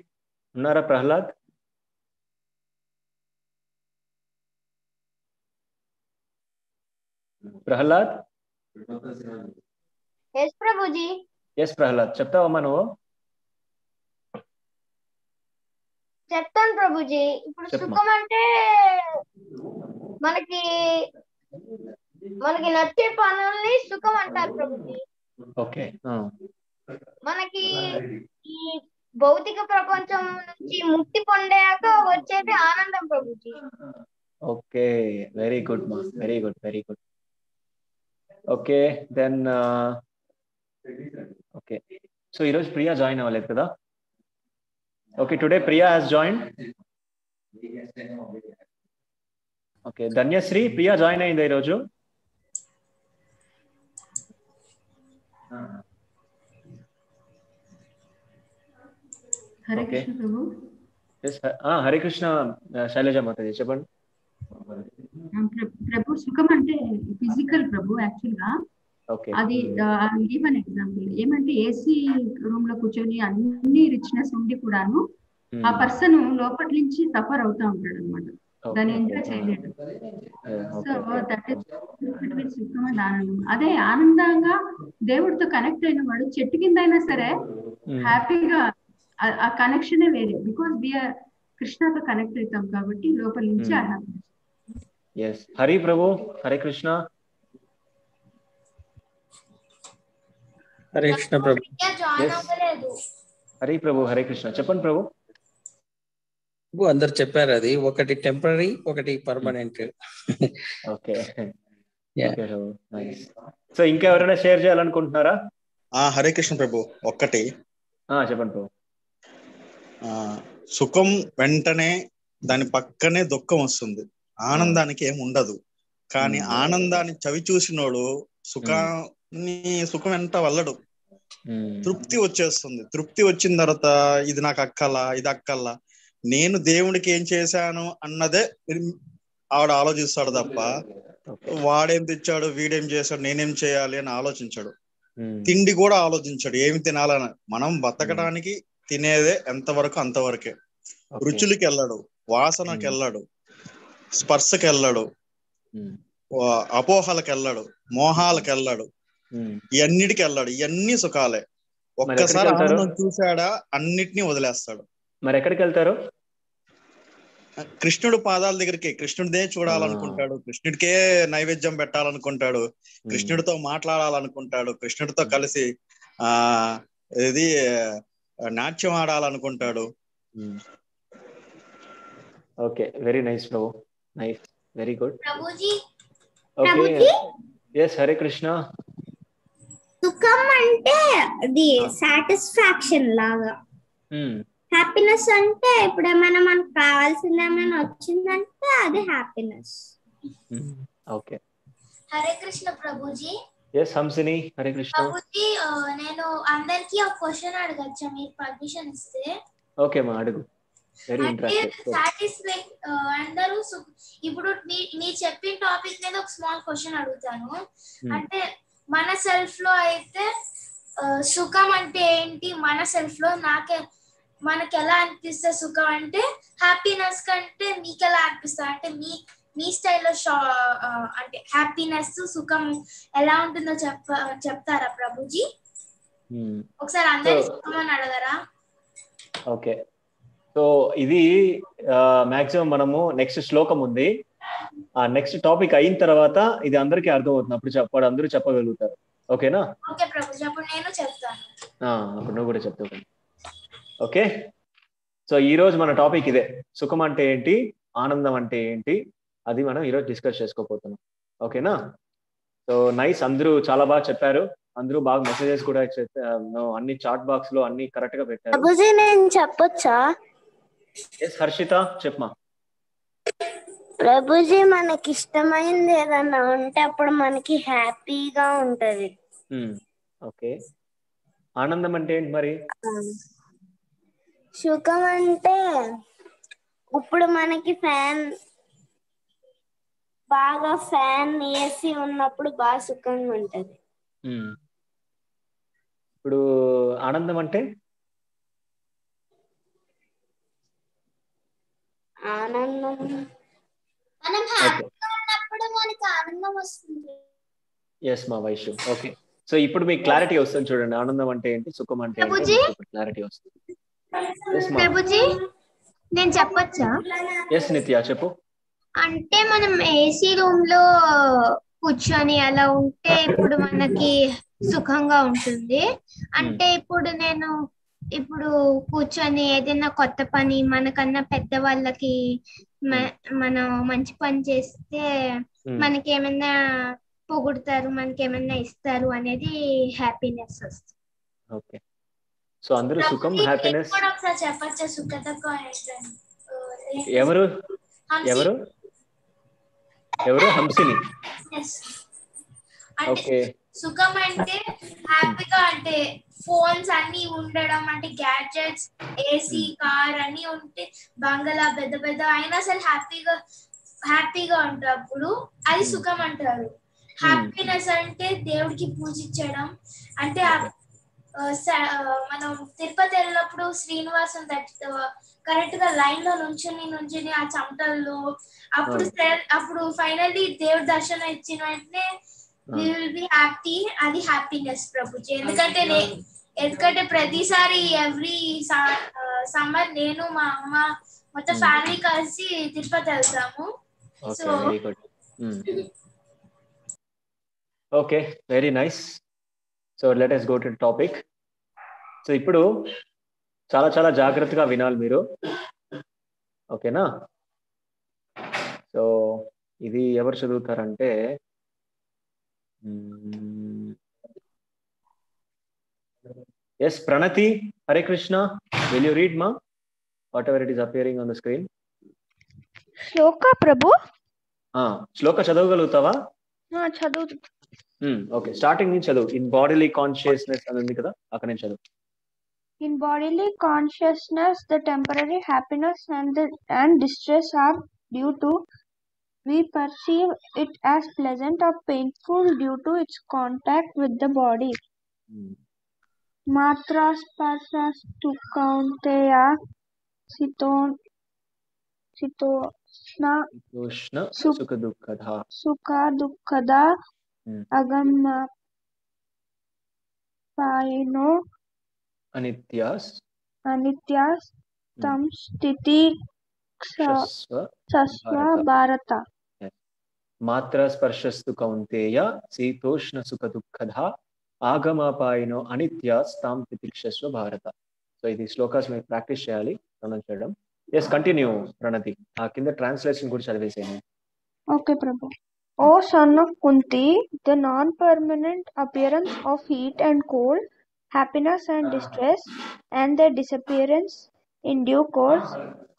ఉన్నారా ప్రహ్లాద్ ప్రహ్లాద్ ఎస్ ప్రభుజీ ఎస్ ప్రహ్లాద్ చెప్తావమ్మా నువ్వు? చెప్తాను ప్రభుజీ. ఇప్పుడు. సుఖం అంటే మనకి మనకి నచ్చే పనుల్ని సుఖం అంటారు ప్రభుజీ. ఓకే. మనకి ఈ భౌతిక ప్రపంచం నుంచి ముక్తి పొందాక వచ్చేది ఆనందం ప్రభుజీ. ఓకే. వెరీ గుడ్ మా very good very good okay then okay. So ఈరోజు ప్రియా జాయిన్ అవ్వలేదు కదా? Okay today Priya has join okay Dhanyasri Priya join అయింది ఈరోజు హరే Okay. కృష్ణ ప్రభు Yes, ఆ, హరే కృష్ణ శైలజ మాతాజీ చెప్పండి ఆ, ప్ర- ప్రభు సుఖం అంటే ఫిజికల్ ప్రభు యాక్చువల్గా ఓకే అది గివ్ అన్ ఎగ్జాంపుల్? ఏమంటే ఏసీ రూమ్లో కూర్చొని అన్ని రిచ్నెస్ ఉండి కూడాను ఆ పర్సన్ లోపటి నుంచి సఫర్ అవుతా ఉంటాడు అనమాట దాన్ని ఎంజాయ్ చేయలేడు. సో దట్ ఇస్ ఆనందం. అదే ఆనందంగా దేవుడితో కనెక్ట్ అయిన వాడు చెట్టు కింద అయినా సరే హ్యాపీగా ఆ కనెక్షనే వేరే. బికాస్ వీఆర్ కృష్ణతో కనెక్ట్ అవుతాం కాబట్టి లోపల నుంచి ఆ హ్యాపీ ఎస్ హరి ప్రభు హరే కృష్ణ. హరే కృష్ణ ప్రభు. హరి ప్రభు హరే కృష్ణ. చెప్పండి ప్రభు. ప్రభు అందరు చెప్పారు అది. ఒకటి టెంపరీ ఒకటి పర్మనెంట్. ఓకే. సో ఇంకా ఎవరైనా షేర్ చేయాలనుకుంటున్నారా? ఆ హరే కృష్ణ ప్రభు ఒక్కటి. ఆ, చెప్పండి ప్రభు. ఆ సుఖం వెంటనే దాని పక్కనే దుఃఖం వస్తుంది. ఆనందానికి ఏం ఉండదు కానీ ఆనందాన్ని చవి చూసినోడు సుఖాన్ని సుఖం వెంట వెళ్ళడు తృప్తి వచ్చేస్తుంది. తృప్తి వచ్చిన తర్వాత ఇది నాకు అక్కల్లా ఇది అక్కల్లా. నేను దేవుడికి ఏం చేశాను అన్నదే ఆవిడ ఆలోచిస్తాడు తప్ప వాడేం తెచ్చాడు వీడేం చేశాడు నేనేం చేయాలి అని ఆలోచించాడు. తిండి కూడా ఆలోచించాడు. ఏమి తినాలని మనం బతకడానికి తినేదే ఎంతవరకు అంతవరకే. రుచులకి వెళ్ళాడు వాసనకి వెళ్ళాడు స్పర్శకి వెళ్ళాడు అపోహలకు వెళ్ళాడు మోహాలకు వెళ్ళాడు. ఇవన్నిటికి వెళ్ళాడు. ఇవన్నీ సుఖాలే. ఒక్కసారి? ఆనందం చూశాడా అన్నిటినీ వదిలేస్తాడు. మరి ఎక్కడికి వెళ్తారు? కృష్ణుడు పాదాల దగ్గరికి కృష్ణుడిదే చూడాలనుకుంటాడు. కృష్ణుడికే నైవేద్యం పెట్టాలనుకుంటాడు. కృష్ణుడితో మాట్లాడాలనుకుంటాడు. కృష్ణుడితో కలిసి ఆ ఇది నాట్యం ఆడాలనుకుంటాడు. Okay very nice bro. Nice very good. Prabhuji? Okay. Prabhuji? Yes Hare Krishna. సుఖం అంటే అది సాటిస్ఫాక్షన్ లాగా. హ్యాపీనెస్ అంటే ఇప్పుడు ఏమైనా మనకు కావాల్సింది ఏమైనా వచ్చిందంటే అది happiness okay. Hare Krishna Prabhuji. Yes Hamsini Hare Krishna Prabhuji ఆ, నేను అందరికి ఒక క్వశ్చన్ అడగచ్చా? మీరు పర్మిషన్ ఇస్తే. ఓకే మా అడుగు. వెరీ అంటే ఇంట్రెస్టింగ్ సాటిస్ఫై అందరూ ఇప్పుడు మీ- మీరు చెప్పిన టాపిక్ మీద ఒక స్మాల్ క్వశ్చన్ అడుగుతాను. అంటే మన సెల్ఫ్లో అయితే సుఖం అంటే ఏంటి? మన సెల్ఫ్లో నాకే మనకి ఎలా అనిపిస్తే సుఖం అంటే హ్యాపీనెస్ కంటే మీకు ఎలా అనిపిస్తుంది? అంటే మీ మీ స్టైల్లో షా అంటే హ్యాపీనెస్ సుఖం ఎలా ఉంటుందో చెప్ప చెప్తారా ప్రభుజీ? ఒకసారి అందరి అని అడగరా? ఓకే. సో ఇది మాక్సిమం మనము నెక్స్ట్ శ్లోకం ఉంది. ఆ నెక్స్ట్ టాపిక్ అయిన తర్వాత ఇది అందరికీ అర్థమవుతుంది. అప్పుడు చెప్పాడు అందరూ చెప్పగలుగుతారు. ఓకేనా? అప్పుడు నేను చెప్తాను. ఆ, అప్పుడు నువ్వు కూడా చెప్తావు. కానీ. ఓకే? సో ఈ రోజు మన టాపిక్ ఇదే. సుఖం అంటే ఏంటి? ఆనందం అంటే ఏంటి? అది మనం ఈరోజు డిస్కస్ చేసుకోబోతున్నాం. ఓకేనా? సో నైస్ అందరూ చాలా బాగా చెప్పారు. అందరూ బాగా మెసేజెస్ కూడా అన్ని చాట్ బాక్స్లో అన్ని కరెక్ట్గా పెట్టారు. నేను చెప్పొచ్చా? ఎస్ హర్షిత చెప్పమా? ప్రభుజీ మనకి ఇష్టమైంది ఏదన్నా ఉంటే అప్పుడు మనకి హ్యాపీగా ఉంటది. ఓకే. ఆనందం అంటే ఏంటి మరి? సుఖం అంటే ఇప్పుడు మనకి ఫ్యాన్ బాగా ఫ్యాన్ ఏసీ ఉన్నప్పుడు బాగా సుఖంగా ఉంటది. ఇప్పుడు ఆనందం అంటే? ఆనందం మనం హ్యాపీగా ఉన్నప్పుడు మనకి ఆనందం వస్తుంది. ఎస్ మా వైషు. ఓకే సో ఇప్పుడు మీకు క్లారిటీ వస్తుంది చూడండి. ఆనందం అంటే ఏంటి? సుఖం అంటే? క్లారిటీ వస్తుంది. ప్రభుజీ నేను చెప్పొచ్చా? ఎస్ నిత్య చెప్పు. అంటే మనం ఏసీ రూమ్లో కూర్చొని అలా ఉంటే ఇప్పుడు మనకి సుఖంగా ఉంటుంది. అంటే ఇప్పుడు నేను ఇప్పుడు కూర్చొని ఏదైనా కొత్త పని మనకన్నా పెద్ద వాళ్ళకి మనం మంచి పని చేస్తే. మనకి ఏమైనా పొగుడుతారు మనకి ఏమైనా ఇస్తారు అనేది హ్యాపీనెస్ వస్తుంది. ఓకే. సో అందరూ సుఖం హ్యాపీనెస్ చెప్పచ్చా? సుఖతకు ఎవరు. ఎవరు? ఎవరు? హంసిని. ఓకే. సుఖం అంటే హ్యాపీగా అంటే ఫోన్స్ అన్ని ఉండడం అంటే గ్యాడ్జెట్స్ ఏసీ కార్ అన్ని ఉంటే బంగళా పెద్ద పెద్ద అయినా సరే హ్యాపీగా హ్యాపీగా ఉంటారు. అప్పుడు అది సుఖం అంటారు. హ్యాపీనెస్ అంటే దేవుడికి పూజించడం. అంటే మనం తిరుపతి వెళ్ళినప్పుడు శ్రీనివాసం కరెక్ట్గా లైన్లో నుంచుని నుంచుని ఆ చెమటల్లో అప్పుడు అప్పుడు ఫైనల్లీ దేవుడి దర్శనం ఇచ్చిన వెంటనే విల్ హ్యాపీ అది హ్యాపీనెస్ ప్రభుజీ ఎందుకంటే ఎందుకంటే ప్రతిసారి ఎవ్రీ సమ్మర్ నేను మా అమ్మ మొత్తం ఫ్యామిలీ కలిసి తిరుపతి వెళ్తాము. So okay very nice so let us go to topic so ఇప్పుడు చాలా చాలా జాగ్రత్తగా వినాలి మీరు. ఓకేనా సో ఇది ఎవరు చదువుతారంటే yes Pranathi Hare Krishna will you read మా whatever it is appearing on the screen shloka Prabhu shloka చదవగలుగుతావా ఆ, చదువు ఓకే స్టార్టింగ్ నుంచి చదువు ఇన్ బాడీలీ కాన్షియస్నెస్ అని ఉంది కదా అక్కడ నుంచి చదువు In bodily consciousness, the temporary happiness and the and distress are due to We perceive it as pleasant or painful due to its contact with the body. Mm. मात्रास्पर्शस्तुकौन्तेया शीतोष्ण शीतोष्ण सुखदुःखदा सुखदुःखदा अगमपायिनो anityas अनित्यास् तं स्थिति sasva bharata మాత్ర స్పర్శస్సు కౌంతేయ శీతోష్ణ సుఖ దుఃఖధ ఆగమాపాయినో అనిత్య స్థాం ప్రతిక్షస్వ భారత. So ఇది శ్లోకాస్ మీరు ప్రాక్టీస్ చేయాలి. ప్రణం చేయడం. Yes continue Pranathi. ఆ కింద ట్రాన్స్లేషన్ గురించి చదివేసేయండి. Okay Prabhu O son of Kunti the non permanent appearance of heat and cold happiness and distress and the disappearance in due course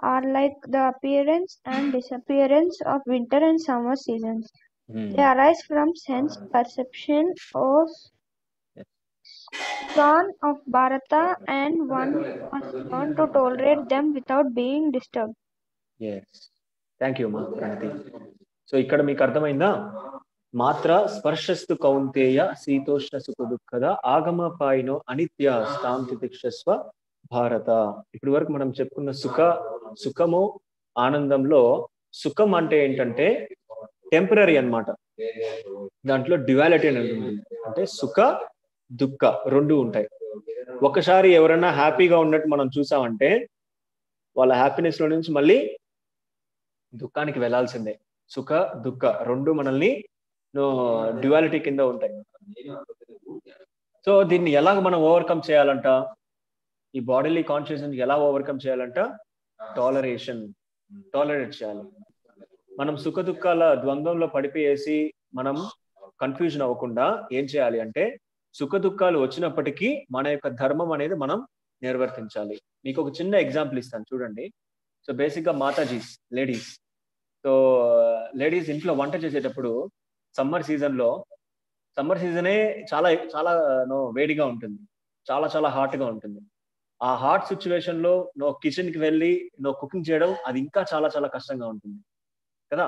are like the appearance and disappearance of winter and summer seasons. They arise from sense perception, O son of Bharata, and one must learn to tolerate them without being disturbed. Yes thank you మా ప్రణతి so ఇక్కడ మీకు అర్థమైందా మాత్ర స్పర్శస్తు కౌంతేయ శీతోష్ణ సుఖ దుఃఖద ఆగమపాయినో అనిత్య స్థాం తితిక్షస్వ భారత. ఇప్పటి వరకు మనం చెప్పుకున్న సుఖ సుఖము ఆనందంలో సుఖం అంటే ఏంటంటే టెంపరీ అన్నమాట. దాంట్లో డ్యువాలిటీ అనేది ఉంటుంది. అంటే సుఖ దుఃఖ రెండు ఉంటాయి. ఒకసారి ఎవరైనా హ్యాపీగా ఉన్నట్టు మనం చూసామంటే వాళ్ళ హ్యాపీనెస్లో నుంచి మళ్ళీ దుఃఖానికి వెళ్ళాల్సిందే సుఖ దుఃఖ రెండు మనల్ని డ్యువాలిటీ కింద ఉంటాయి. సో దీన్ని ఎలా మనం ఓవర్కమ్ చేయాలంట? ఈ బాడీలీ కాన్షియస్ ఎలా ఓవర్కమ్ చేయాలంట? టాలరేషన్ టాలరేట్ చేయాలి. మనం సుఖ దుఃఖాల ద్వంద్వంలో పడిపోయేసి మనం కన్ఫ్యూజన్ అవ్వకుండా ఏం చేయాలి అంటే సుఖ దుఃఖాలు వచ్చినప్పటికీ మన యొక్క ధర్మం అనేది మనం నిర్వర్తించాలి. మీకు ఒక చిన్న ఎగ్జాంపుల్ ఇస్తాను చూడండి. సో బేసిక్గా మాతాజీస్ లేడీస్ సో లేడీస్ ఇంట్లో వంట చేసేటప్పుడు సమ్మర్ సీజన్లో సమ్మర్ సీజనే చాలా చాలా నో వేడిగా ఉంటుంది. చాలా చాలా హాట్గా ఉంటుంది. ఆ హాట్ సిచ్యువేషన్లో నో కిచెన్కి వెళ్ళి నో కుకింగ్ చేయడం అది ఇంకా చాలా చాలా కష్టంగా ఉంటుంది. కదా?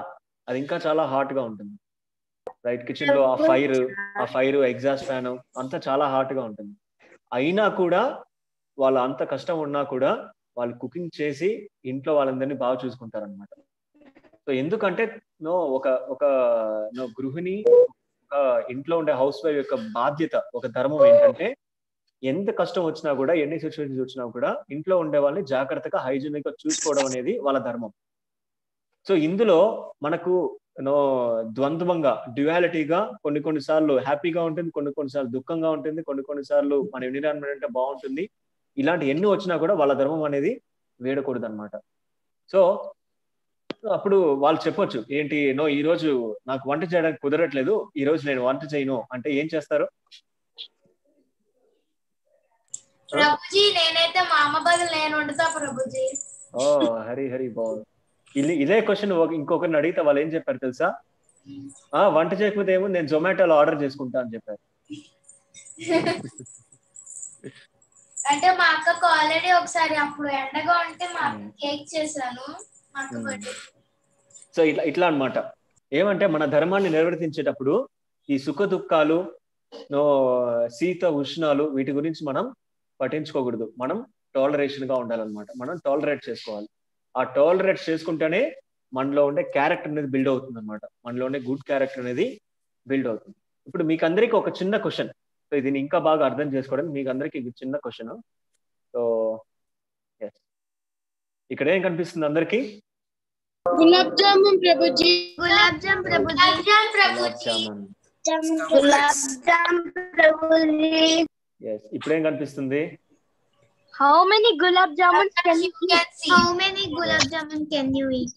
అది ఇంకా చాలా హాట్గా ఉంటుంది. రైట్ కిచెన్లో ఆ ఫైర్ ఆ ఫైర్ ఎగ్జాస్ట్ ఫ్యాన్ అంతా చాలా హాట్గా ఉంటుంది. అయినా కూడా వాళ్ళ అంత కష్టం ఉన్నా కూడా వాళ్ళు కుకింగ్ చేసి ఇంట్లో వాళ్ళందరినీ బాగా చూసుకుంటారు అనమాట సో ఎందుకంటే నో ఒక ఒక నో గృహిణి ఒక ఇంట్లో ఉండే హౌస్ వైఫ్ యొక్క బాధ్యత ఒక ధర్మం ఏంటంటే ఎంత కష్టం వచ్చినా కూడా ఎన్ని సిచ్యువేషన్స్ వచ్చినా కూడా ఇంట్లో ఉండే వాళ్ళని జాగ్రత్తగా హైజీనిక్గా చూసుకోవడం అనేది వాళ్ళ ధర్మం. సో ఇందులో మనకు నో ద్వంద్వంగా డ్యువాలిటీగా కొన్ని కొన్ని సార్లు హ్యాపీగా ఉంటుంది కొన్ని కొన్నిసార్లు దుఃఖంగా ఉంటుంది కొన్ని కొన్నిసార్లు మన ఎన్విరాన్మెంట్ అంటే బాగుంటుంది. ఇలాంటి ఎన్ని వచ్చినా కూడా వాళ్ళ ధర్మం అనేది వేడకూడదు అనమాట సో అప్పుడు వాళ్ళు చెప్పొచ్చు ఏంటి? నో ఈ రోజు నాకు వంట చేయడానికి కుదరట్లేదు. ఈ రోజు నేను వంట చేయను. అంటే ఏం చేస్తారు? ప్రభుజీ నేనైతే మా అమ్మ బదులు నేను వండుతా ప్రభుజీ. ఓ హరి హరి బాగుంది ఇది ఇదే క్వశ్చన్ ఇంకొకరిని అడిగితే వాళ్ళు ఏం చెప్పారు తెలుసా? ఆ వంట చేయకపోతే ఏమో నేను జొమాటోలో ఆర్డర్ చేసుకుంటా అని చెప్పారు. అంటే మా అక్కకు ఆల్రెడీ ఒకసారి అప్పుడు ఎండగా ఉంటే మా కేక్ చేశాను. మా అక్క బర్త్డే. సో ఇట్లా ఇట్లా అన్నమాట. ఏమంటే మన ధర్మాన్ని నిర్వర్తించేటప్పుడు ఈ సుఖ దుఃఖాలు శీత ఉష్ణాలు వీటి గురించి మనం పట్టించుకోకూడదు. మనం టాలరేషన్గా ఉండాలన్నమాట. మనం టాలరేట్ చేసుకోవాలి. ఆ టాలరేట్ చేసుకుంటేనే మనలో ఉండే క్యారెక్టర్ అనేది బిల్డ్ అవుతుంది అనమాట మనలో ఉండే గుడ్ క్యారెక్టర్ అనేది బిల్డ్ అవుతుంది. ఇప్పుడు మీకు అందరికి ఒక చిన్న క్వశ్చన్ సో దీన్ని ఇంకా బాగా అర్థం చేసుకోవడానికి మీకు అందరికి చిన్న క్వశ్చన్ సో ఎస్ ఇక్కడ ఏం కనిపిస్తుంది అందరికి? గులాబ్ జామున్ ప్రభుజీ. గులాబ్ జామ్ ప్రభుజీ. గులాబ్ జామున్ గులాబ్ జామ్ ప్రభుజీ. ఎస్ ఇప్పుడేం కనిపిస్తుంది? How many gulab jamuns can you eat? How many gulab jamun can you eat?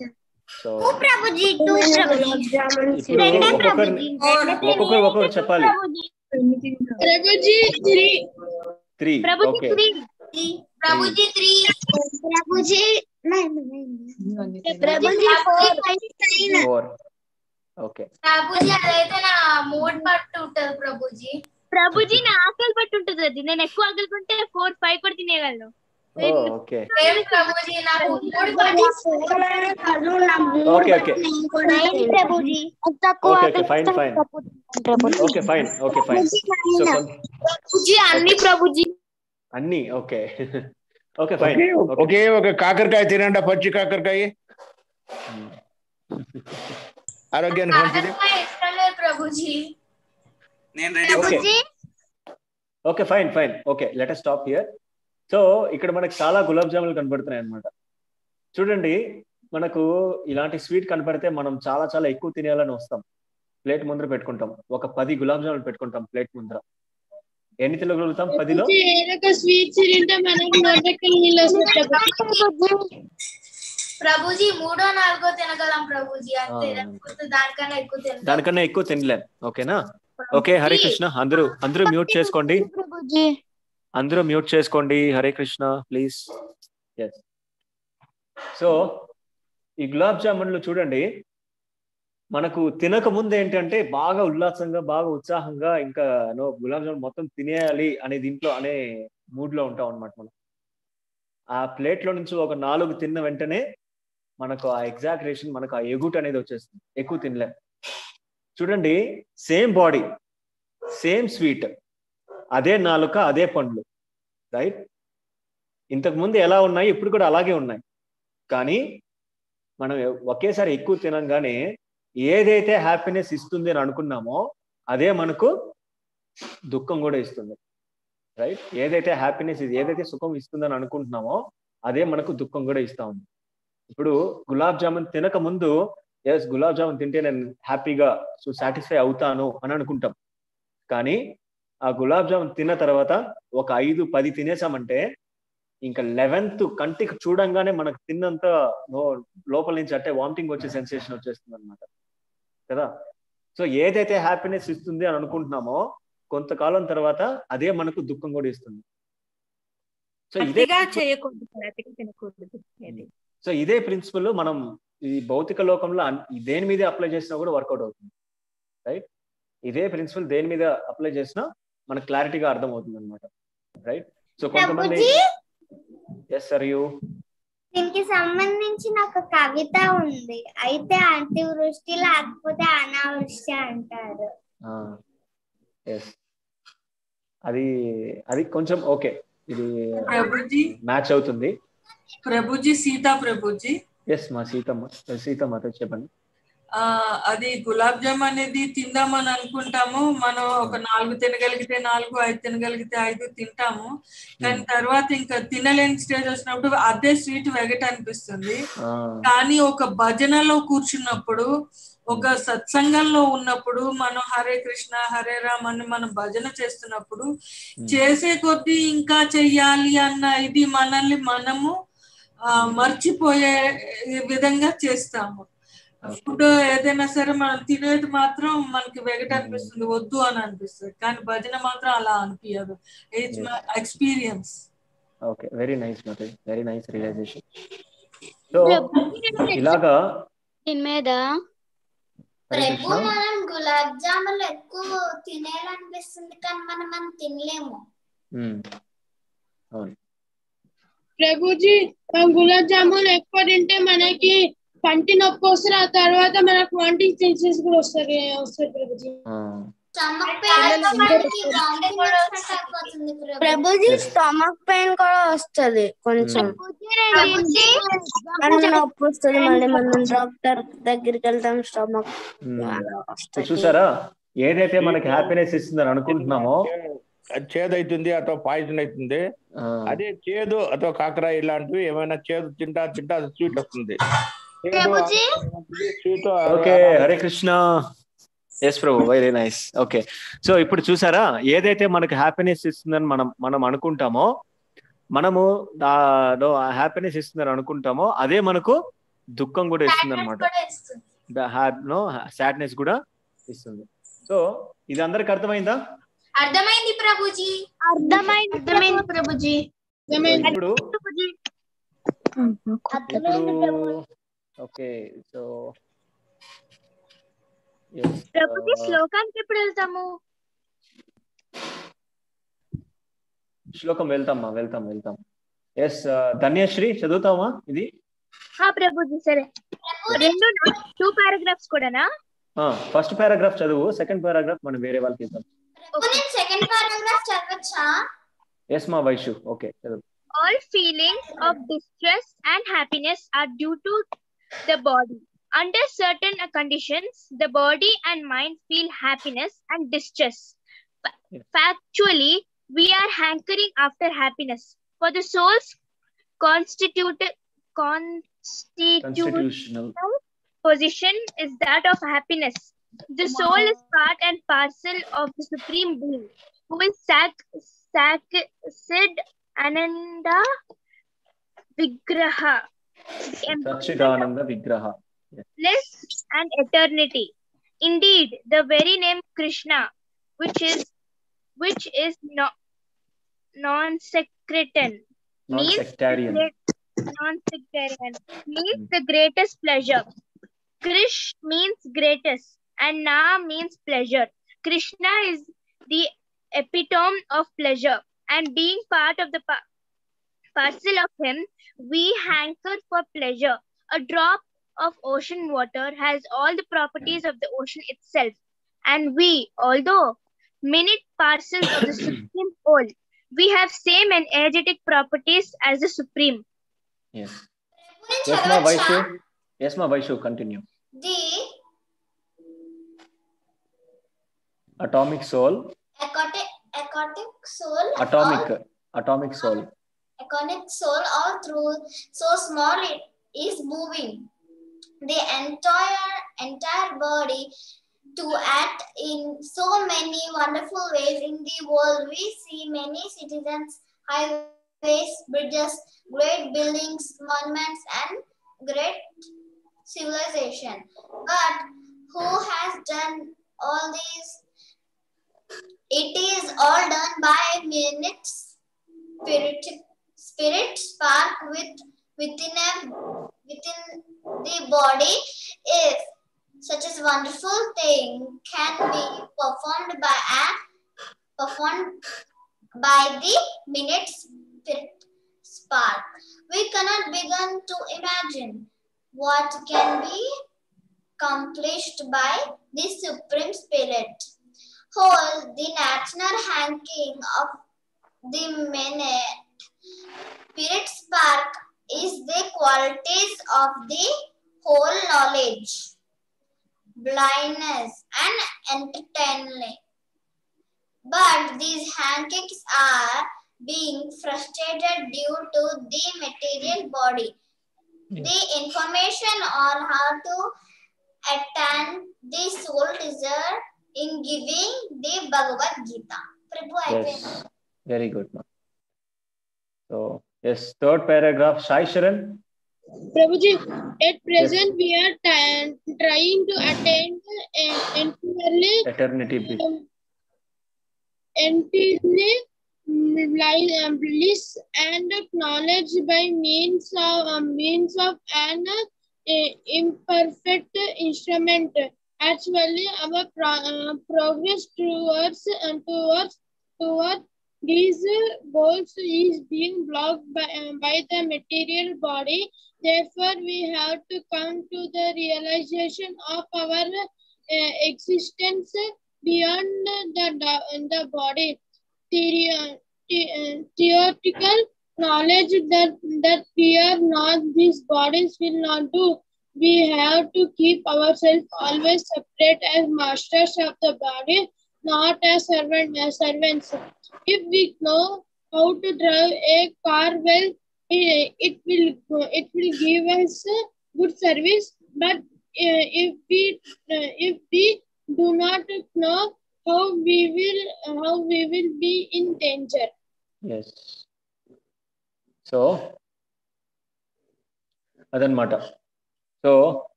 So Prabhuji two gulab jamun ఇప్పుడు ఒక్కొక్కరిని ఒక్కొక్కరు ఒక్కొక్కరు చెప్పాలి. Prabhuji three three Prabhuji okay three Prabhuji three Prabhuji Prabhuji four four okay Prabhuji అదైతే నా mood పట్టు ఉంటది ప్రభుజీ ప్రభుజీ నా ఆకలి పట్టి ఉంటుంది అది నేను ఎక్కువ ఆకలి కొంటే ఫోర్ ఫైవ్ కూడా తినేయగలను ఓకే. సేమ్ ప్రభుజీ నాకు మూడు okay okay. Prabhuji? Okay okay fine fine. Okay fine okay fine. Prabhuji అన్ని. ప్రభుజీ అన్ని ఓకే. ఓకే ఫైన్ ఒకే ఒకే కాకరకాయ తినండి పచ్చి కాకరకాయ. ఆరోగ్యానికి మంచిది. కాకరకాయ లేదు Prabhuji okay okay fine fine okay let stop here so ఇక్కడ మనకు చాలా గులాబ్ జాములు కనబడుతున్నాయి అన్నమాట. చూడండి మనకు ఇలాంటి స్వీట్ కనపడితే మనం చాలా చాలా ఎక్కువ తినేయాలని వస్తాం. ప్లేట్ ముందర పెట్టుకుంటాం. ఒక పది గులాబ్ జాములు పెట్టుకుంటాం ప్లేట్ ముందర. ఎన్ని తినగలుగుతాం? పదిలో? ప్రభుజీ ప్రభుజీ మూడో నాలుగో తినగలం ప్రభుజీ. దానికన్నా ఎక్కువ తినలేం. ఓకేనా? ఓకే హరే కృష్ణ. అందరూ అందరూ మ్యూట్ చేసుకోండి. అందరూ మ్యూట్ చేసుకోండి. Hare Krishna please yes so ఈ గులాబ్ జామున్లు చూడండి. మనకు తినక ముందు ఏంటంటే బాగా ఉల్లాసంగా బాగా ఉత్సాహంగా ఇంకా నో గులాబ్ జామున్ మొత్తం తినేయాలి అనే దీంట్లో అనే మూడ్లో ఉంటాం అనమాట మనం. ఆ ప్లేట్లో నుంచి ఒక నాలుగు తిన్న వెంటనే మనకు ఆ ఎగ్జాక్రేషన్ మనకు ఆ ఎగుట్ అనేది వచ్చేస్తుంది. ఎక్కువ తినలేం. చూడండి సేమ్ బాడీ సేమ్ స్వీట్ అదే నాలుక అదే పండ్లు రైట్ ఇంతకు ముందు ఎలా ఉన్నాయి ఇప్పుడు కూడా అలాగే ఉన్నాయి. కానీ మనం ఒకేసారి ఎక్కువ తినంగానే ఏదైతే హ్యాపీనెస్ ఇస్తుంది అని అనుకున్నామో అదే మనకు దుఃఖం కూడా ఇస్తుంది రైట్ ఏదైతే హ్యాపీనెస్ ఏదైతే సుఖం ఇస్తుందని అనుకుంటున్నామో అదే మనకు దుఃఖం కూడా ఇస్తా ఉంది. ఇప్పుడు గులాబ్ జామున్ తినక ముందు ఎస్ గులాబ్ జామున్ తింటే నేను హ్యాపీగా సో సాటిస్ఫై అవుతాను అని అనుకుంటాం. కానీ ఆ గులాబ్ జామున్ తిన్న తర్వాత ఒక ఐదు పది తినేసామంటే ఇంకా లెవెన్త్ కంటికి చూడంగానే మనకు తిన్నంత లోపల నుంచి అంటే వామిటింగ్ వచ్చే సెన్సేషన్ వచ్చేస్తుంది అనమాట కదా? సో ఏదైతే హ్యాపీనెస్ ఇస్తుంది అని అనుకుంటున్నామో కొంతకాలం తర్వాత అదే మనకు దుఃఖం కూడా ఇస్తుంది. సో ఇదే. సో ఇదే ప్రిన్సిపల్ మనం ఈ భౌతిక లోకంలో దేని మీద అప్లై చేసినా కూడా వర్కౌట్ అవుతుంది. రైట్ ఇదే ప్రిన్సిపల్ దేని మీద అప్లై చేసినా మనకు క్లారిటీగా అర్థం అవుతుంది అనమాట రైట్ సో కొంతమంది ఎస్ సార్ యూ దీనికి సంబంధించిన ఒక కవిత ఉంది. అయితే అతివృష్టి లేకపోతే అనావృష్టి అంటారు. ఎస్ అది అది కొంచెం ఓకే ఇది ప్రభుజీ? మ్యాచ్ అవుతుంది. ప్రభుజీ సీతా ప్రభుజీ. ఎస్ మా సీతమ్మ సీతమ్మ చెప్పండి. అది గులాబ్ జామ్ అనేది తిందామని అనుకుంటాము. మనం ఒక నాలుగు తినగలిగితే నాలుగు ఐదు తినగలిగితే ఐదు తింటాము. కానీ తర్వాత ఇంకా తినలేని స్టేజ్ వచ్చినప్పుడు అదే స్వీట్ వెగట్ అనిపిస్తుంది. కానీ ఒక భజనలో కూర్చున్నప్పుడు ఒక సత్సంగంలో ఉన్నప్పుడు మనం హరే కృష్ణ హరే రామ్ అని మనం భజన చేస్తున్నప్పుడు చేసే కొద్దీ ఇంకా చెయ్యాలి అన్న ఇది మనల్ని మనము మర్చిపోయే విధంగా చేస్తాము. ఫుడ్ ఏదైనా సరే మనం తినేది మాత్రం మనకి వెగట అనిపిస్తుంది వద్దు అని అనిపిస్తుంది. కానీ భజన మాత్రం అలా అనిపించదు it's my experience okay very nice మతే వెరీ నైస్ రియలైజేషన్ సో ఇలాగా దీని మీద ప్రభు మనం గులాబ్ జాములు ఎక్కువ తినేయాలనిపిస్తుంది కానీ మనం మనం తినలేము. ఉమ్, అవును. ప్రభుజీ గులాబ్ జామున్ ఎక్కువ తింటే మనకి పంటి నొప్పి వస్తుంది ఆ తర్వాత మనకు వాంటింగ్ సెన్సెస్ కూడా వస్తుంది వస్తుంది ప్రభుజీ. ప్రభుజీ. స్టమక్ పెయిన్ కూడా వస్తది కొంచెం. ప్రభుజీ మనం నొప్పి వస్తుంది మళ్ళీ మనం డాక్టర్ దగ్గరికి వెళ్తాం స్టమక్ చూసారా? ఏదైతే మనకి హ్యాపీనెస్ ఇస్తుందని అనుకుంటున్నామో చేదు అవుతుంది అథవా పాయిజన్ అవుతుంది. అదే చేదు అథవా కాకరాయ ఇలాంటివి ఏమైనా చేదు తింటా తింటా స్వీట్ వస్తుంది. Sweet okay Hare Krishna. Yes Prabhu very nice okay so ఇప్పుడు చూసారా ఏదైతే మనకి హ్యాపీనెస్ ఇస్తుందని మనం మనం అనుకుంటామో మనము హ్యాపీనెస్ ఇస్తుందని అనుకుంటామో అదే మనకు దుఃఖం కూడా ఇస్తుంది. అనమాట సాడ్నెస్ కూడా ఇస్తుంది. సో ఇది అందరికి అర్థమైందా? అర్థమైంది ప్రభుజీ? అర్థమైంది అర్థమైంది ప్రభుజీ. ఇప్పుడు ఓకే సో ప్రభుజీ శ్లోకానికి ఎప్పుడు వెళ్తాము? శ్లోకం వెళ్తామ్మా వెళ్తాం వెళ్తాం. ఎస్ ధన్యశ్రీ చదువుతావా ఇది? హా ప్రభుజీ సరే. రెండు టూ పారాగ్రాఫ్స్ కూడానా? ఫస్ట్ పారాగ్రాఫ్ చదువు సెకండ్ పారాగ్రాఫ్ మనం వేరే వాళ్ళకి ఇద్దాం. నేను సెకండ్ పారాగ్రాఫ్ చదవచ్చా ఎస్ మా వైషు ఓకే చదువు all feelings of distress and happiness are due to the body under certain conditions the body and mind feel happiness and distress Fa- factually we are hankering after happiness for the soul's constituted constitutional Constitutional. position is that of happiness. The soul is part and parcel of the Supreme Being, who is Sak, Sak, Sid Ananda Vigraha. Sachidananda Vigraha. Yes. Bliss and eternity. Indeed, the very name Krishna, which is which is no, non-secretan, non-sectarian, means, non-sectarian means the greatest pleasure. Krish means greatest and na means pleasure. Krishna is the epitome of pleasure and being part of the parcel of him, we hanker for pleasure. A drop of ocean water has all the properties of the ocean itself. And we, although minute parcels of the supreme whole, we have same energetic properties as the supreme. Yes. Yes, Ma Vaishu. Yes, Ma Vaishu, continue. The Atomic soul. Aquatic, soul. Atomic. All, atomic soul. Iconic soul all through so small it is moving. The entire entire body to act in so many wonderful ways in the world. We see many citizens, highways, bridges, great buildings, monuments, and great civilization. But who has done all these it is all done by minutes. Spirit spirit spark with within a within the body if such a wonderful thing can be performed by a performed by the minute spirit spark. We cannot begin to imagine what can be accomplished by the supreme spirit hold the national hanking of the minute spirit spark is the qualities of the whole knowledge, blindness, and entertaining. But these hankings are being frustrated due to the material body. Hmm. The information on how to attain the soul desire in giving the Bhagavad Gita. Prabhu, I yes. Very good, ma'am. So, yes, third paragraph, Sai Sharan. Prabhuji, at present yes. we are trying to attain entirely eternity um, entirely bliss and knowledge by means of means of an imperfect instrument. Yes. Actually, our pro- uh, progress towards uh, towards towards these goals is being blocked by, uh, by the material body. Therefore, we have to come to the realization of our uh, existence beyond the, the body. Theory- the- theoretical knowledge that, that we are not, these bodies will not do we have to keep ourselves always separate as masters of the body, not as servant, servants. If we know how to drive a car well, eh, it will it will give us good service. But eh, if we eh, if we do not know how we will how we will be in danger. Yes. So ಅದನ್మాట so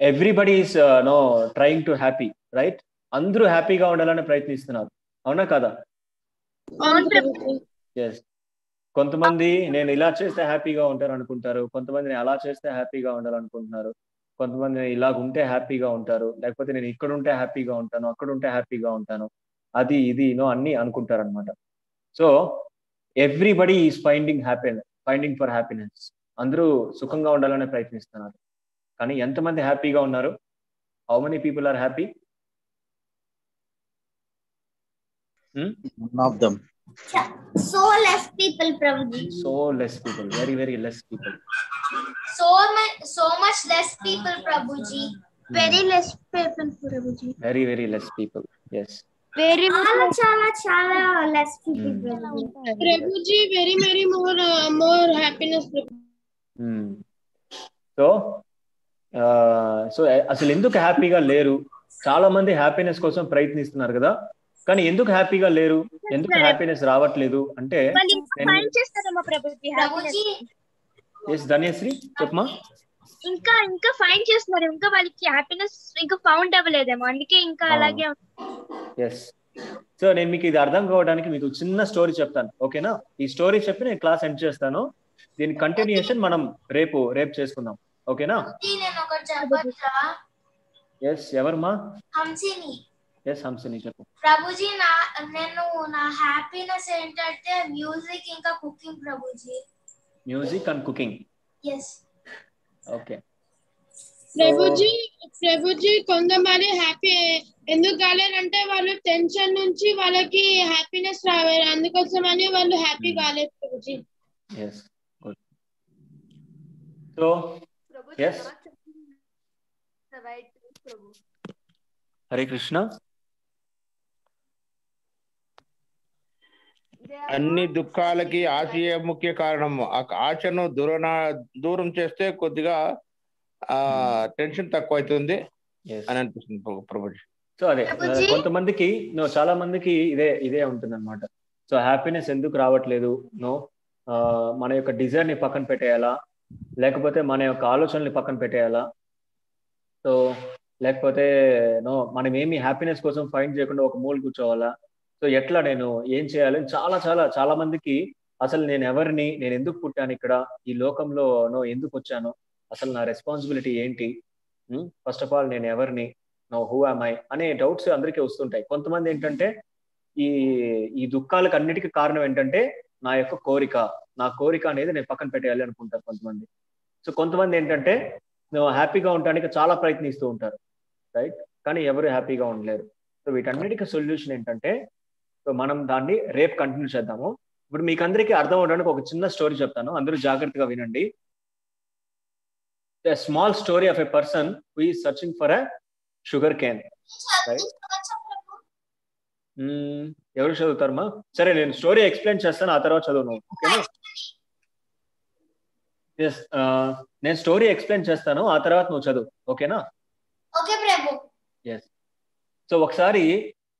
everybody is no trying to happy right అందరూ హ్యాపీగా ఉండాలని ప్రయత్నిస్తున్నారు. అవునా కదా? Yes కొంతమంది నేను ఇలా చేస్తే హ్యాపీగా ఉంటారు అనుకుంటారు కొంతమంది నేను అలా చేస్తే హ్యాపీగా ఉండాలనుకుంటున్నారు. కొంతమంది నేను ఇలా ఉంటే హ్యాపీగా ఉంటారు. లేకపోతే నేను ఇక్కడ ఉంటే హ్యాపీగా ఉంటాను అక్కడ ఉంటే హ్యాపీగా ఉంటాను. అది ఇది నో అన్ని అనుకుంటారు అనమాట so everybody is finding happiness finding for happiness అందరూ సుఖంగా ఉండాలని ప్రయత్నిస్తున్నారు. కానీ ఎంతమంది హ్యాపీగా ఉన్నారు how many people are happy None of them. So less people, Prabhuji. So less people very very less people So much, so much less people, Prabhuji. Very less people, Prabhuji. Very very less people yes Very చాలా చాలా చాలా less people, Prabhuji. Prabhuji, very, very more, uh, more happiness. So so అసలు ఎందుకు హ్యాపీగా లేరు? చాలా మంది happiness కోసం ప్రయత్నిస్తున్నారు కదా. కానీ ఎందుకు హ్యాపీగా లేరు? ఎందుకు హ్యాపీనెస్ రావట్లేదు? అంటే. ఎస్ ధన్యశ్రీ. చెప్పమా ఇంకా ఇంకా ఫైన్ చేస్తున్నారు. ఇంకా వాళ్ళకి హ్యాపీనెస్ ఇంకా ఫౌండ్ అవ్వలేదేమో. అందుకే ఇంకా. అలాగే. ఎస్. సో నేను మీకు ఇది అర్థం కావడానికి మీకు చిన్న స్టోరీ చెప్తాను. ఓకేనా? ఈ స్టోరీ చెప్పి నేను క్లాస్ ఎండ్ చేస్తాను. దీని కంటిన్యూషన్ మనం రేపు రేపు చేసుకుందాం. ఓకేనా? నేను ఒకటి చెప్పచ్చా? ఎస్ ఎవరమ్మా? హంసిని. ఎస్ హంసిని చెప్పు. ప్రభుజీ నా నేను నా హ్యాపీనెస్ ఏంటంటే మ్యూజిక్ ఇంకా cooking Prabhuji. Music and cooking yes okay Prabhuji Prabhuji కొంతమంది హ్యాపీ ఎందుకు కాలేదంటే వాళ్ళు టెన్షన్ నుంచి వాళ్ళకి హ్యాపీనెస్ రావాలి. అందుకోసమని వాళ్ళు హ్యాపీ కాలేదు Prabhuji. Yes good so yes Hare Krishna అన్ని దుఃఖాలకి ఆశయే ముఖ్య కారణము. ఆ ఆశను దూరన దూరం చేస్తే కొద్దిగా ఆ టెన్షన్ తక్కువ అవుతుంది అని అనిపిస్తుంది ప్రభు- ప్రభుజీ. సో అదే కొంతమందికి నో చాలా మందికి ఇదే ఇదే ఉంటుంది అనమాట సో హ్యాపీనెస్ ఎందుకు రావట్లేదు? నో మన యొక్క డిజైర్ని పక్కన పెట్టేయాలా? లేకపోతే మన యొక్క ఆలోచనల్ని పక్కన పెట్టేయాలా? సో లేకపోతే నో మనం ఏమి హ్యాపీనెస్ కోసం ఫైండ్ చేయకుండా ఒక మూలు కూర్చోవాలా? సో ఎట్లా నేను ఏం చేయాలి? చాలా చాలా చాలా మందికి అసలు నేను ఎవరిని నేను ఎందుకు పుట్టాను ఇక్కడ? ఈ లోకంలో నో ఎందుకు వచ్చాను? అసలు నా రెస్పాన్సిబిలిటీ ఏంటి? ఫస్ట్ ఆఫ్ ఆల్ నేను ఎవరిని? నో హూ ఆమ్ ఐ అనే డౌట్స్ అందరికీ వస్తుంటాయి. కొంతమంది ఏంటంటే ఈ ఈ దుఃఖాలకు అన్నిటికీ కారణం ఏంటంటే నా యొక్క కోరిక. నా కోరిక అనేది నేను పక్కన పెట్టేయాలి అనుకుంటారు కొంతమంది. సో కొంతమంది ఏంటంటే నువ్వు హ్యాపీగా ఉండడానికి చాలా ప్రయత్నిస్తూ ఉంటారు. రైట్? కానీ ఎవరు హ్యాపీగా ఉండలేరు. సో వీటన్నిటికీ సొల్యూషన్ ఏంటంటే సో మనం దాన్ని రేపు కంటిన్యూ చేద్దాము. ఇప్పుడు మీకు అందరికీ అర్థం అవడానికి ఒక చిన్న స్టోరీ చెప్తాను. అందరూ జాగ్రత్తగా వినండి. a small story of a person who is searching for a sugar cane right ఎవరు చదువుతారమ్మా? సరే నేను స్టోరీ ఎక్స్ప్లెయిన్ చేస్తాను ఆ తర్వాత చదువు నువ్వు ఓకేనా? ఎస్ నేను స్టోరీ ఎక్స్ప్లెయిన్ చేస్తాను ఆ తర్వాత నువ్వు చదువు ఓకేనా? ఓకే ప్రభు. ఎస్ సో ఒకసారి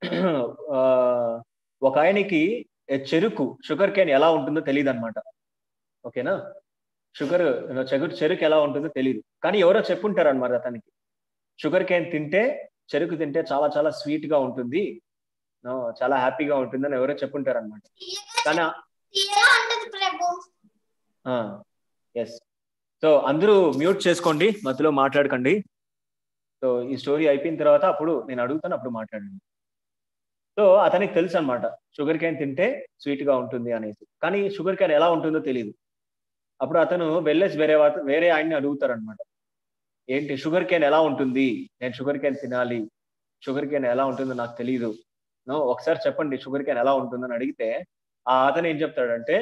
ఒక ఆయనకి చెరుకు షుగర్ కేన్ ఎలా ఉంటుందో తెలియదు అనమాట ఓకేనా? షుగర్ చెరుకు చెరుకు ఎలా ఉంటుందో తెలియదు కానీ ఎవరో చెప్పుంటారు అనమాట అతనికి. షుగర్ కేన్ తింటే చెరుకు తింటే చాలా చాలా స్వీట్గా ఉంటుంది చాలా హ్యాపీగా ఉంటుంది అని ఎవరో చెప్పుంటారు అనమాట కానీ ఎస్ సో అందరూ మ్యూట్ చేసుకోండి మధ్యలో మాట్లాడకండి. సో ఈ స్టోరీ అయిపోయిన తర్వాత అప్పుడు నేను అడుగుతాను అప్పుడు మాట్లాడండి. సో అతనికి తెలుసు అనమాట షుగర్ క్యాన్ తింటే స్వీట్గా ఉంటుంది అనేసి. కానీ షుగర్ క్యాన్ ఎలా ఉంటుందో తెలియదు అప్పుడు అతను వెళ్ళేసి వేరే వేరే ఆయన్ని అడుగుతారనమాట ఏంటి షుగర్ క్యాన్ ఎలా ఉంటుంది? నేను షుగర్ క్యాన్ తినాలి. షుగర్ క్యాన్ ఎలా ఉంటుందో నాకు తెలియదు నో ఒకసారి చెప్పండి షుగర్ క్యాన్ ఎలా ఉంటుందని అడిగితే ఆ అతను ఏం చెప్తాడంటే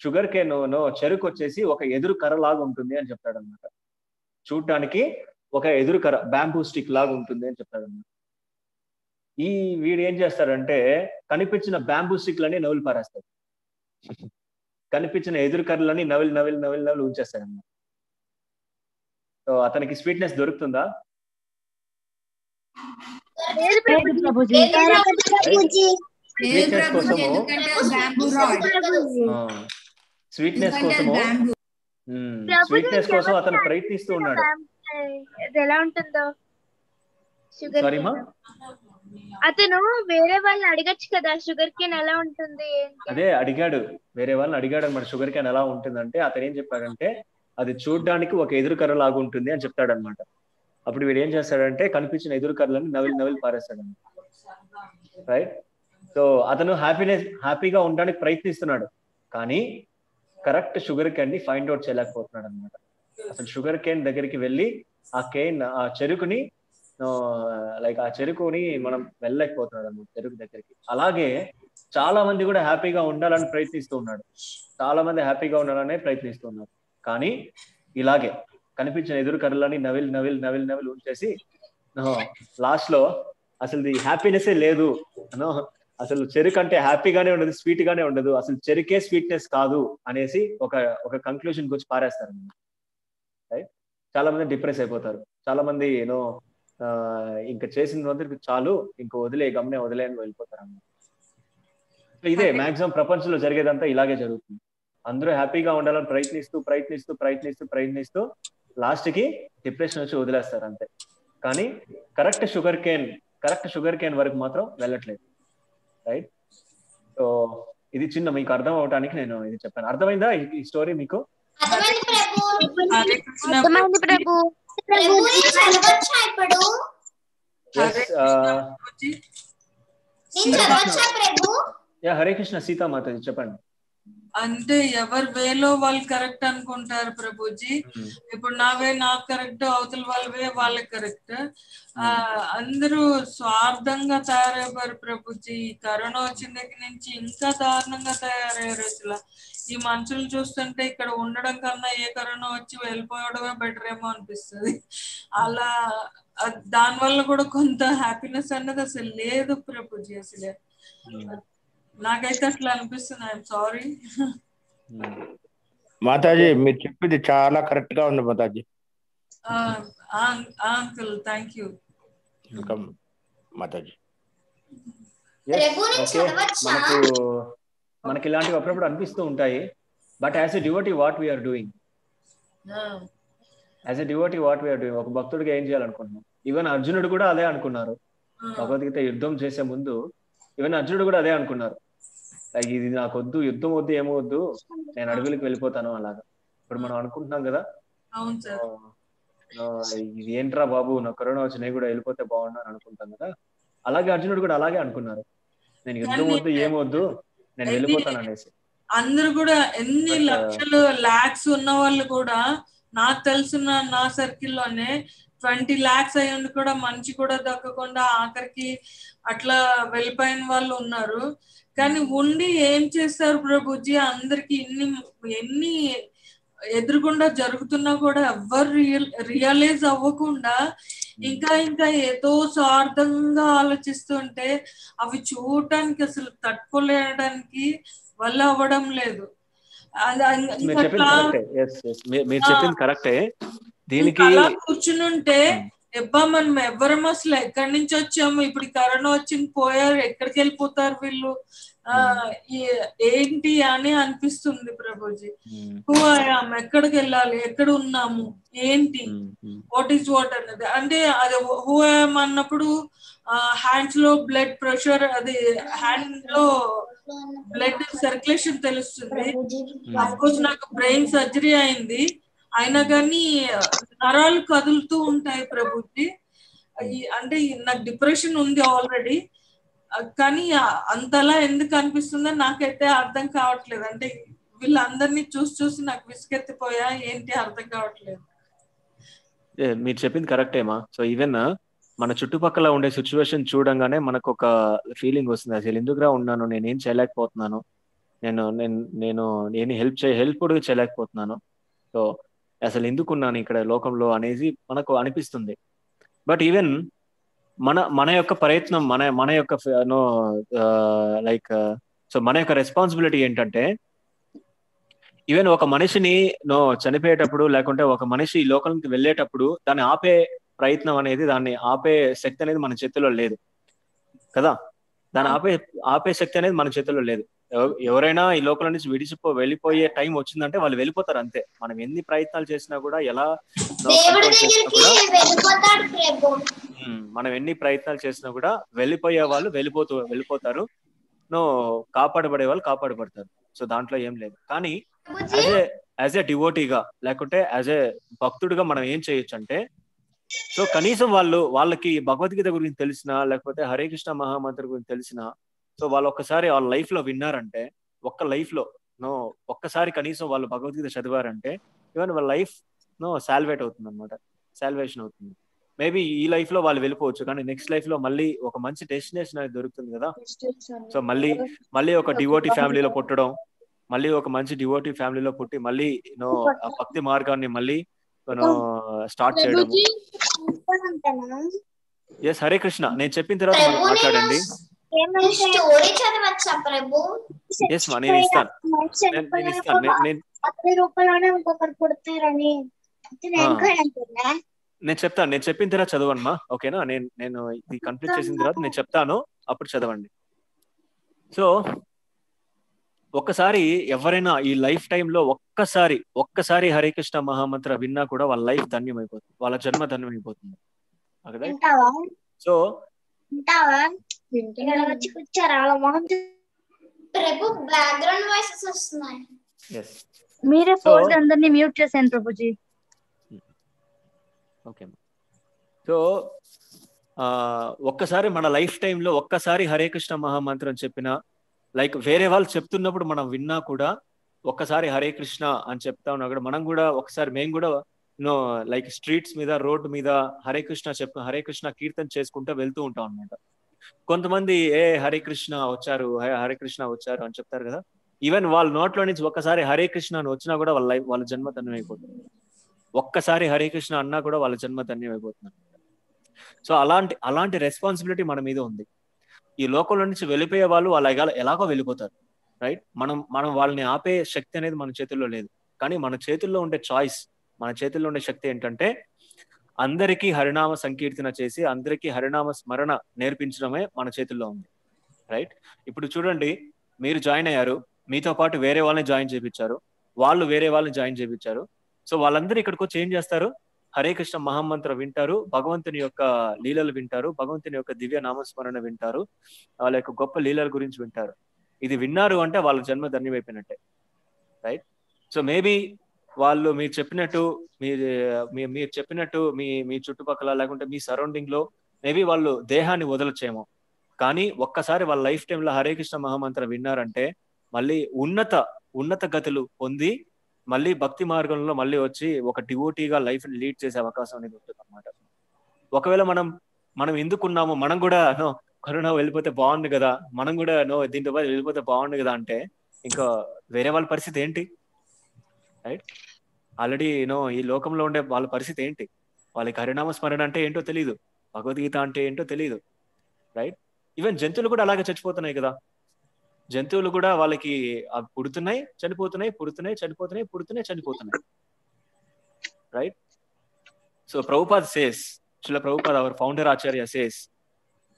షుగర్ కేన్ నో చెరుకు వచ్చేసి ఒక ఎదురు కర్ర లాగా ఉంటుంది అని చెప్తాడు అనమాట చూడటానికి ఒక ఎదురు కర్ర బ్యాంబూ స్టిక్ లాగా ఉంటుంది అని చెప్తాడు అనమాట ఈ వీడు ఏం చేస్తాడంటే కనిపించిన బ్యాంబూ స్టిక్లని నవ్వులు పారేస్తాడు. కనిపించిన ఎదురు కర్రలని నవిలి నవిలి నవిలి నవిలి ఉంచేస్తాడు అనమాట సో అతనికి స్వీట్నెస్ దొరుకుతుందా? స్వీట్నెస్ కోసము. స్వీట్నెస్ కోసము? ప్రభుజీ స్వీట్నెస్ కోసం అతను ప్రయత్నిస్తూ ఉన్నాడు. ఎలా ఉంటుందో? షుగర్ సారీ మా అతను వేరే వాళ్ళని అడగచ్చు కదా షుగర్ కేన్ ఎలా ఉంటుంది అదే అడిగాడు. వేరే వాళ్ళని అడిగాడు అనమాట షుగర్ క్యాన్ ఎలా ఉంటుందంటే అతను ఏం చెప్పాడంటే అది చూడడానికి ఒక ఎదురు కర్ర లాగా ఉంటుంది అని చెప్తాడు అనమాట అప్పుడు వీడు ఏం చేస్తాడంటే కనిపించిన ఎదురు కర్రలను నవిలి నవిలి పారేస్తాడు రైట్ సో అతను హ్యాపీనెస్ హ్యాపీగా ఉండడానికి ప్రయత్నిస్తున్నాడు. కానీ కరెక్ట్ షుగర్ కేన్ని ఫైండ్ అవుట్ చేయలేకపోతున్నాడు అనమాట అసలు షుగర్ కేన్ దగ్గరికి వెళ్ళి ఆ కేన్ ఆ చెరుకుని లైక్ ఆ చెరుకుని మనం వెళ్ళలేకపోతున్నాడు అనమాట చెరుకు దగ్గరికి. అలాగే చాలా మంది కూడా హ్యాపీగా ఉండాలని ప్రయత్నిస్తూ ఉన్నాడు. చాలా మంది హ్యాపీగా ఉండాలనే ప్రయత్నిస్తున్నారు కానీ ఇలాగే కనిపించిన ఎదురు కర్రలని నవిల్ నవిల్ నవిల్ నవిల్ ఉంచేసి లాస్ట్లో అసలు హ్యాపీనెస్ లేదు. అసలు చెరుకు అంటే హ్యాపీగానే ఉండదు స్వీట్ గానే ఉండదు అసలు చెరుకే స్వీట్నెస్ కాదు అనేసి ఒక ఒక కంక్లూజన్ వచ్చి పారేస్తారు రైట్ చాలా మంది డిప్రెస్ అయిపోతారు. చాలా మంది యూనో ఇంకా చేసిన అందరికి చాలు ఇంకా వదిలే గమనే వదిలే అని వెళ్ళిపోతారు అన్నమాట. ఇదే మాక్సిమం ప్రపంచంలో జరిగేదంతా ఇలాగే జరుగుతుంది. అందరూ హ్యాపీగా ఉండాలని ప్రయత్నిస్తూ ప్రయత్నిస్తూ ప్రయత్నిస్తూ ప్రయత్నిస్తూ లాస్ట్కి డిప్రెషన్ వచ్చి వదిలేస్తారు అంతే. కానీ correct sugar cane correct sugar cane వరకు మాత్రం వెళ్ళట్లేదు. రైట్ సో ఇది చిన్న మీకు అర్థం అవడానికి నేను ఇది చెప్పాను. అర్థమైందా ఈ స్టోరీ మీకు? యా హరే కృష్ణ సీతామాతది చెప్పండి. అంటే ఎవరి వేలో వాళ్ళు కరెక్ట్ అనుకుంటారు ప్రభుజీ. ఇప్పుడు నా వే నాకు కరెక్ట్ అవతల వాళ్ళ వే వాళ్ళకి కరెక్ట్. ఆ అందరూ స్వార్థంగా తయారైపోయారు ప్రభుజీ. ఈ కరోనా వచ్చిన దగ్గర నుంచి ఇంకా దారుణంగా తయారయ్యారు అసలు. ఈ మనుషులు చూస్తుంటే ఇక్కడ ఉండడం కన్నా ఏ కరోనా వచ్చి వెళ్ళిపోవడమే బెటర్ ఏమో అనిపిస్తుంది. అలా దాని వల్ల కూడా కొంత హ్యాపీనెస్ అన్నది అసలు లేదు ప్రభుజీ అసలే. నాకైతే అట్లా అనిపిస్తుంది ఐఎమ్ సారీ మాతాజీ మీరు చెప్పింది చాలా కరెక్ట్గా ఉంది Mataji. Uncle thank you welcome Mataji. మనకు మనకి ఇలాంటివి అప్పుడప్పుడు అనిపిస్తూ ఉంటాయి. But as a devotee what we are doing as a devotee what we are doing ఒక భక్తుడిగా ఏం చేయాలనుకుంటున్నాం? ఈవెన్ అర్జునుడు కూడా అదే అనుకున్నారు. భగవద్గీత యుద్ధం చేసే ముందు ఈవెన్ అర్జునుడు కూడా అదే అనుకున్నారు. ఇది నాకు వద్దు యుద్ధం వద్దు ఏమో వద్దు నేను అడవులకు వెళ్ళిపోతాను అలాగా. ఇప్పుడు మనం అనుకుంటున్నాం కదా. ఇది ఏంట్రా బాబు నా కరోనా వచ్చి నేను కూడా వెళ్ళిపోతే బాగున్నా అనుకుంటాం కదా. అలాగే అర్జునుడు కూడా అలాగే అనుకున్నారు. నేను యుద్ధం వద్దు ఏమొద్దు నేను వెళ్ళిపోతాను అనేసి. అందరు కూడా ఎన్ని లక్షలు లాక్స్ ఉన్న వాళ్ళు కూడా నాకు తెలిసిన నా సర్కిల్లోనే ట్వంటీ లాక్స్ అయ్యింది కూడా మంచి కూడా దక్కకుండా ఆఖరికి అట్లా వెళ్ళిపోయిన వాళ్ళు ఉన్నారు. కానీ ఉండి ఏం చేస్తారు ప్రభుజీ? అందరికి ఇన్ని ఎన్ని ఎదురుకుండా జరుగుతున్నా కూడా ఎవ్వరు రియల్ రియలైజ్ అవ్వకుండా ఇంకా ఇంకా ఏదో స్వార్థంగా ఆలోచిస్తుంటే అవి చూడటానికి అసలు తట్టుకోలేడానికి వల్ల అవ్వడం లేదు. మీరు చెప్పింది కరెక్టే. దీనికి కూర్చునుంటే ఎబ్బా మనం ఎవ్వరం అసలు ఎక్కడి నుంచి వచ్చాము? ఇప్పుడు కరోనా వచ్చింది పోయారు ఎక్కడికి వెళ్ళిపోతారు వీళ్ళు? ఆ ఏంటి అని అనిపిస్తుంది ప్రభుజీ. హూ ఐఆమ్ ఎక్కడికి వెళ్ళాలి? ఎక్కడ ఉన్నాము? ఏంటి? వాట్ ఈస్ వాట్ అన్నది. అంటే అది హూ ఐఎమ్ అన్నప్పుడు హ్యాండ్స్లో బ్లడ్ ప్రెషర్ అది హ్యాండ్లో బ్లడ్ సర్క్యులేషన్ తెలుస్తుంది. అఫ్కోర్స్ నాకు బ్రెయిన్ సర్జరీ అయింది. అయినా కానీ నరాలు కదులుతూ ఉంటాయి ప్రభుజీ. అంటే నాకు డిప్రెషన్ ఉంది ఆల్రెడీ. కానీ అంతలా ఎందుకు అనిపిస్తుందో నాకైతే అర్థం కావట్లేదు. అంటే వీళ్ళందరినీ చూసి చూసి నాకు విసుగెత్తిపోయా ఏంటి అర్థం కావట్లేదు. మీరు చెప్పింది కరెక్టేమా సో ఈవెన్ మన చుట్టుపక్కల ఉండే సిచ్యువేషన్ చూడంగానే మనకు ఒక ఫీలింగ్ వస్తుంది. అసలు ఎందుకురా ఉన్నాను? నేను ఏం చేయలేకపోతున్నాను? నేను నేను నేను నేను హెల్ప్ చే హెల్ప్ కూడా చేయలేకపోతున్నాను. సో అసలు ఎందుకున్నాను ఇక్కడ లోకంలో అనేది మనకు అనిపిస్తుంది. బట్ ఈవెన్ మన మన యొక్క ప్రయత్నం మన మన యొక్క నో లైక్ సో మన యొక్క రెస్పాన్సిబిలిటీ ఏంటంటే ఈవెన్ ఒక మనిషిని నో చనిపోయేటప్పుడు లేకుంటే ఒక మనిషి ఈ లోకానికి వెళ్ళేటప్పుడు దాన్ని ఆపే ప్రయత్నం అనేది దాన్ని ఆపే శక్తి అనేది మన చేతిలో లేదు. కదా? దాన్ని ఆపే ఆపే శక్తి అనేది మన చేతిలో లేదు. ఎవరైనా ఈ లోకల నుంచి విడిచిపో వెళ్ళిపోయే టైం వచ్చిందంటే వాళ్ళు వెళ్ళిపోతారు అంతే. మనం ఎన్ని ప్రయత్నాలు చేసినా కూడా ఎలా మనం ఎన్ని ప్రయత్నాలు చేసినా కూడా వెళ్ళిపోయే వాళ్ళు వెళ్ళిపోతూ వెళ్ళిపోతారు. నో కాపాడబడే వాళ్ళు కాపాడబడతారు. సో దాంట్లో ఏం లేదు. కానీ యాజ్ ఏ యాజ్ ఏ డివోటీగా లేకుంటే యాజ్ ఏ భక్తుడిగా మనం ఏం చేయొచ్చు అంటే సో కనీసం వాళ్ళు వాళ్ళకి భగవద్గీత గురించి తెలిసిన లేకపోతే హరే కృష్ణ మహామంత్ర గురించి తెలిసిన సో వాళ్ళు ఒక్కసారి వాళ్ళ లైఫ్లో విన్నారంటే ఒక్క లైఫ్లో నో ఒక్కసారి కనీసం వాళ్ళు భగవద్గీత చదివారంటే ఈవెన్ వాళ్ళ లైఫ్ నో సాల్వేట్ అవుతుంది అనమాట సాల్వేషన్ అవుతుంది. మేబీ ఈ లైఫ్లో వాళ్ళు వెళ్ళిపోవచ్చు కానీ నెక్స్ట్ లైఫ్లో మళ్ళీ ఒక మంచి డెస్టినేషన్ అనేది దొరుకుతుంది కదా. సో మళ్ళీ మళ్ళీ ఒక డివోటీ ఫ్యామిలీలో పుట్టడం మళ్ళీ ఒక మంచి డివోటీ ఫ్యామిలీలో పుట్టి మళ్ళీ నో భక్తి మార్గాన్ని మళ్ళీ స్టార్ట్ చేయడం ఎస్ హరే కృష్ణ నేను చెప్పిన తర్వాత మాట్లాడండి. స్టోరీ చదవచ్చా ప్రభు ఎస్ మా నేను ఇస్తాను. నేను- నేను ఇస్తాను. నేను- నేను అదే రూపంలోనే ఇంకొకరు పుడతారని. నేను ఆ. కూడా అంటున్నా. నేను చెప్తాను. నేను చెప్పిన తర్వాత చదవమ్మా ఓకేనా? నేను నేను ఇది కంప్లీట్ చేసిన తర్వాత నేను చెప్తాను. అప్పుడు చదవండి. సో ఒక్కసారి ఎవరైనా ఈ లైఫ్లో ఒక్కసారి ఒక్కసారి హరే కృష్ణ మహామంత్ర విన్నా కూడా వాళ్ళ లైఫ్ ధన్యమైపోతుంది. వాళ్ళ జన్మ ధన్యమైపోతుంది. అక్కడ వింటావా? సో వచ్చి కూర్చోరా వాళ్ళ మొహం చూ- ప్రభు బ్యాక్గ్రౌండ్ వాయిసెస్ వస్తున్నాయి. మీరే ఫోర్స్ అందరినీ మ్యూట్ చేశాను ప్రభుజీ. ఓకే సో ఒక్కసారి మన లైఫ్లో ఒక్కసారి హరే కృష్ణ మహామంత్రం చెప్పిన లైక్ వేరే వాళ్ళు చెప్తున్నప్పుడు మనం విన్నా కూడా ఒక్కసారి హరే కృష్ణ అని చెప్తా ఉన్నా కూడా మనం కూడా ఒకసారి మేము కూడా నో లైక్ స్ట్రీట్స్ మీద రోడ్ మీద హరే కృష్ణ చెప్ప హరే కృష్ణ కీర్తన చేసుకుంటూ వెళ్తూ ఉంటాం అనమాట కొంతమంది ఏ హరే కృష్ణ వచ్చారు హరే కృష్ణ వచ్చారు అని చెప్తారు కదా. ఈవెన్ వాళ్ళ నోట్లో నుంచి ఒక్కసారి హరే కృష్ణ అని వచ్చినా కూడా వాళ్ళ లైఫ్ వాళ్ళ జన్మ అయిపోతుంది. ఒక్కసారి హరే కృష్ణ అన్నా కూడా వాళ్ళ జన్మ ధన్యమైపోతుంది సో అలాంటి అలాంటి రెస్పాన్సిబిలిటీ మన మీద ఉంది. ఈ లోకంలో నుంచి వెళ్ళిపోయే వాళ్ళు వాళ్ళ ఎలాగో వెళ్ళిపోతారు రైట్ మనం మనం వాళ్ళని ఆపే శక్తి అనేది మన చేతుల్లో లేదు. కానీ మన చేతుల్లో ఉండే చాయిస్ మన చేతుల్లో ఉండే శక్తి ఏంటంటే అందరికీ హరినామ సంకీర్తన చేసి అందరికీ హరినామ స్మరణ నేర్పించడమే మన చేతుల్లో ఉంది. రైట్? ఇప్పుడు చూడండి మీరు జాయిన్ అయ్యారు మీతో పాటు వేరే వాళ్ళని జాయిన్ చేయించారు వాళ్ళు వేరే వాళ్ళని జాయిన్ చేయించారు సో వాళ్ళందరూ ఇక్కడికి వచ్చి ఏం చేస్తారు? హరే కృష్ణ మహామంత్ర వింటారు భగవంతుని యొక్క లీలలు వింటారు భగవంతుని యొక్క దివ్య నామస్మరణ వింటారు వాళ్ళ యొక్క గొప్ప లీలల గురించి వింటారు. ఇది విన్నారు అంటే వాళ్ళ జన్మ ధన్యమైపోయినట్టే. రైట్? సో మేబీ వాళ్ళు మీరు చెప్పినట్టు మీరు మీ- మీరు చెప్పినట్టు మీ మీ చుట్టుపక్కల లేకుంటే మీ సరౌండింగ్లో మేబీ వాళ్ళు దేహాన్ని వదలచేమో కానీ ఒక్కసారి వాళ్ళ లైఫ్ టైంలో హరే కృష్ణ మహామంత్రం విన్నారంటే మళ్ళీ ఉన్నత ఉన్నత గతులు పొంది మళ్ళీ భక్తి మార్గంలో మళ్ళీ వచ్చి ఒక డివోటీగా లైఫ్ లీడ్ చేసే అవకాశం అనేది ఉంటుంది అనమాట ఒకవేళ మనం మనం ఎందుకున్నాము మనం కూడా నో కరోనా వెళ్ళిపోతే బాగుండు కదా మనం కూడా నో దీంతో పాటు వెళ్ళిపోతే బాగుండు కదా అంటే ఇంకా వేరే వాళ్ళ పరిస్థితి ఏంటి? రైట్ ఆల్రెడీ నో ఈ లోకంలో ఉండే వాళ్ళ పరిస్థితి ఏంటి? వాళ్ళకి హరినామ స్మరణ అంటే ఏంటో తెలియదు భగవద్గీత అంటే ఏంటో తెలియదు రైట్ ఈవెన్ జంతువులు కూడా అలాగే చచ్చిపోతున్నాయి కదా. జంతువులు కూడా వాళ్ళకి అవి పుడుతున్నాయి చనిపోతున్నాయి పుడుతున్నాయి చనిపోతున్నాయి పుడుతున్నాయి చనిపోతున్నాయి right so Prabhupad says Srila Prabhupad our founder acharya says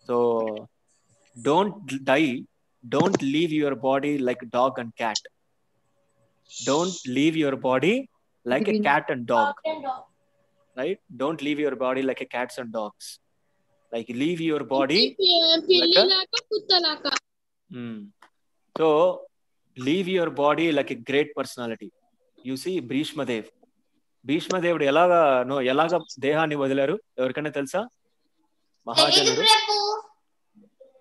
so don't die don't leave your body like dog and cat don't leave your body like a cat and dog right don't leave your body like a cats and dogs like leave your body so leave your body like a great personality you see Bhishmadev భీష్మదేవుడు ఎలాగా no ఎలాగ దేహాన్ని వదిలారు ఎవరికైనా తెలుసా మహాజనుడు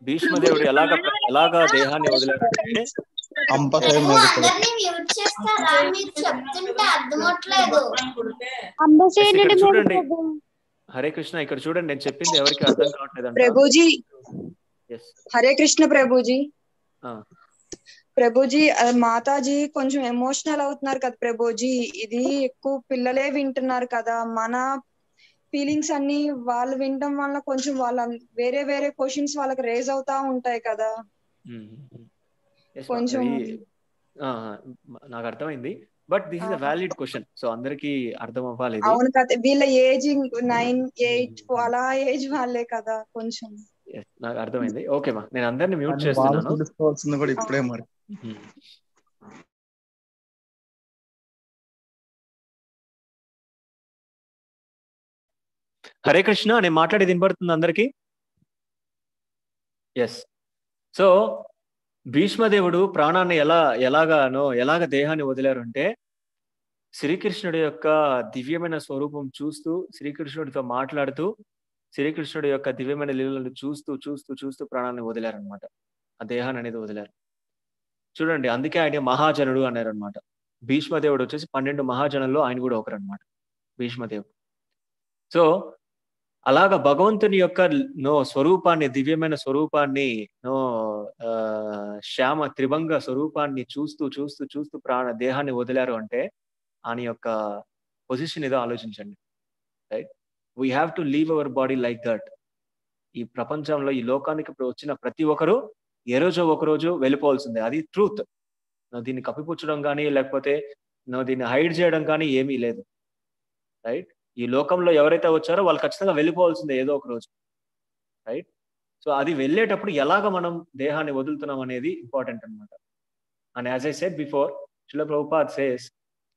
భీష్మదేవుడు ఎలాగ ఎలాగా దేహాన్ని వదిలారు అంటే చూడండి. హరే కృష్ణ ఇక్కడ చూడండి నేను చెప్పింది ఎవరికి అర్థం కావట్లేదు ప్రభుజీ. హరే కృష్ణ ప్రభుజీ. ప్రభుజీ ఆ, మాతాజీ కొంచెం ఎమోషనల్ అవుతున్నారు కదా ప్రభుజీ. ఇది ఎక్కువ పిల్లలే వింటున్నారు కదా. మన ఫీలింగ్స్ అన్ని వాళ్ళు వినడం వల్ల కొంచెం వాళ్ళ వేరే వేరే క్వశ్చన్స్ వాళ్ళకి రేజ్ అవుతా ఉంటాయి కదా. నాకు అర్థమైంది. But this is a valid question so అందరికి అర్థం అవ్వాలి. అవును కదా వీళ్ళ ఏజ్ నైన్ ఎయిట్ అలా ఏజ్ వాళ్ళే కదా కొంచెం. Yes, నాకు అర్థమైంది. ఓకే మా నేను అందరిని మ్యూట్ చేస్తున్నాను. కూడా ఇప్పుడే మరి. హరే కృష్ణ నేను మాట్లాడేది వినపడుతుంది అందరికి? ఎస్ సో భీష్మదేవుడు ప్రాణాన్ని ఎలా ఎలాగానో ఎలాగ దేహాన్ని వదిలారు అంటే శ్రీకృష్ణుడి యొక్క దివ్యమైన స్వరూపం చూస్తూ శ్రీకృష్ణుడితో మాట్లాడుతూ శ్రీకృష్ణుడి యొక్క దివ్యమైన లీలలను చూస్తూ చూస్తూ చూస్తూ ప్రాణాన్ని వదిలారనమాట ఆ దేహాన్ని అనేది వదిలారు. చూడండి అందుకే ఆయన మహాజనుడు అన్నారు అనమాట భీష్మదేవుడు వచ్చేసి పన్నెండు మహాజనుల్లో ఆయన కూడా ఒకరు అనమాట భీష్మదేవుడు. సో అలాగ భగవంతుని యొక్క నో స్వరూపాన్ని దివ్యమైన స్వరూపాన్ని నో ఆ, శ్యామ త్రిభంగ స్వరూపాన్ని చూస్తూ చూస్తూ చూస్తూ ప్రాణ దేహాన్ని వదిలారు అంటే ఆయన యొక్క పొజిషన్ ఏదో ఆలోచించండి. Right we have to leave our body like that ఈ ప్రపంచంలో ఈ లోకానికి వచ్చిన ప్రతి ఒక్కరు ఏ రోజో ఒక రోజు వెళ్ళిపోవాల్సిందే. అది ట్రూత్ దీన్ని కప్పిపుచ్చడం కానీ లేకపోతే నువ్వు దీన్ని హైడ్ చేయడం కానీ ఏమీ లేదు. రైట్ ఈ లోకంలో ఎవరైతే వచ్చారో వాళ్ళు ఖచ్చితంగా వెళ్ళిపోవాల్సిందే ఏదో ఒక రోజు. రైట్ సో అది వెళ్ళేటప్పుడు ఎలాగ మనం దేహాన్ని వదులుతున్నాం అనేది ఇంపార్టెంట్ అనమాట and as I said before Srila Prabhupad says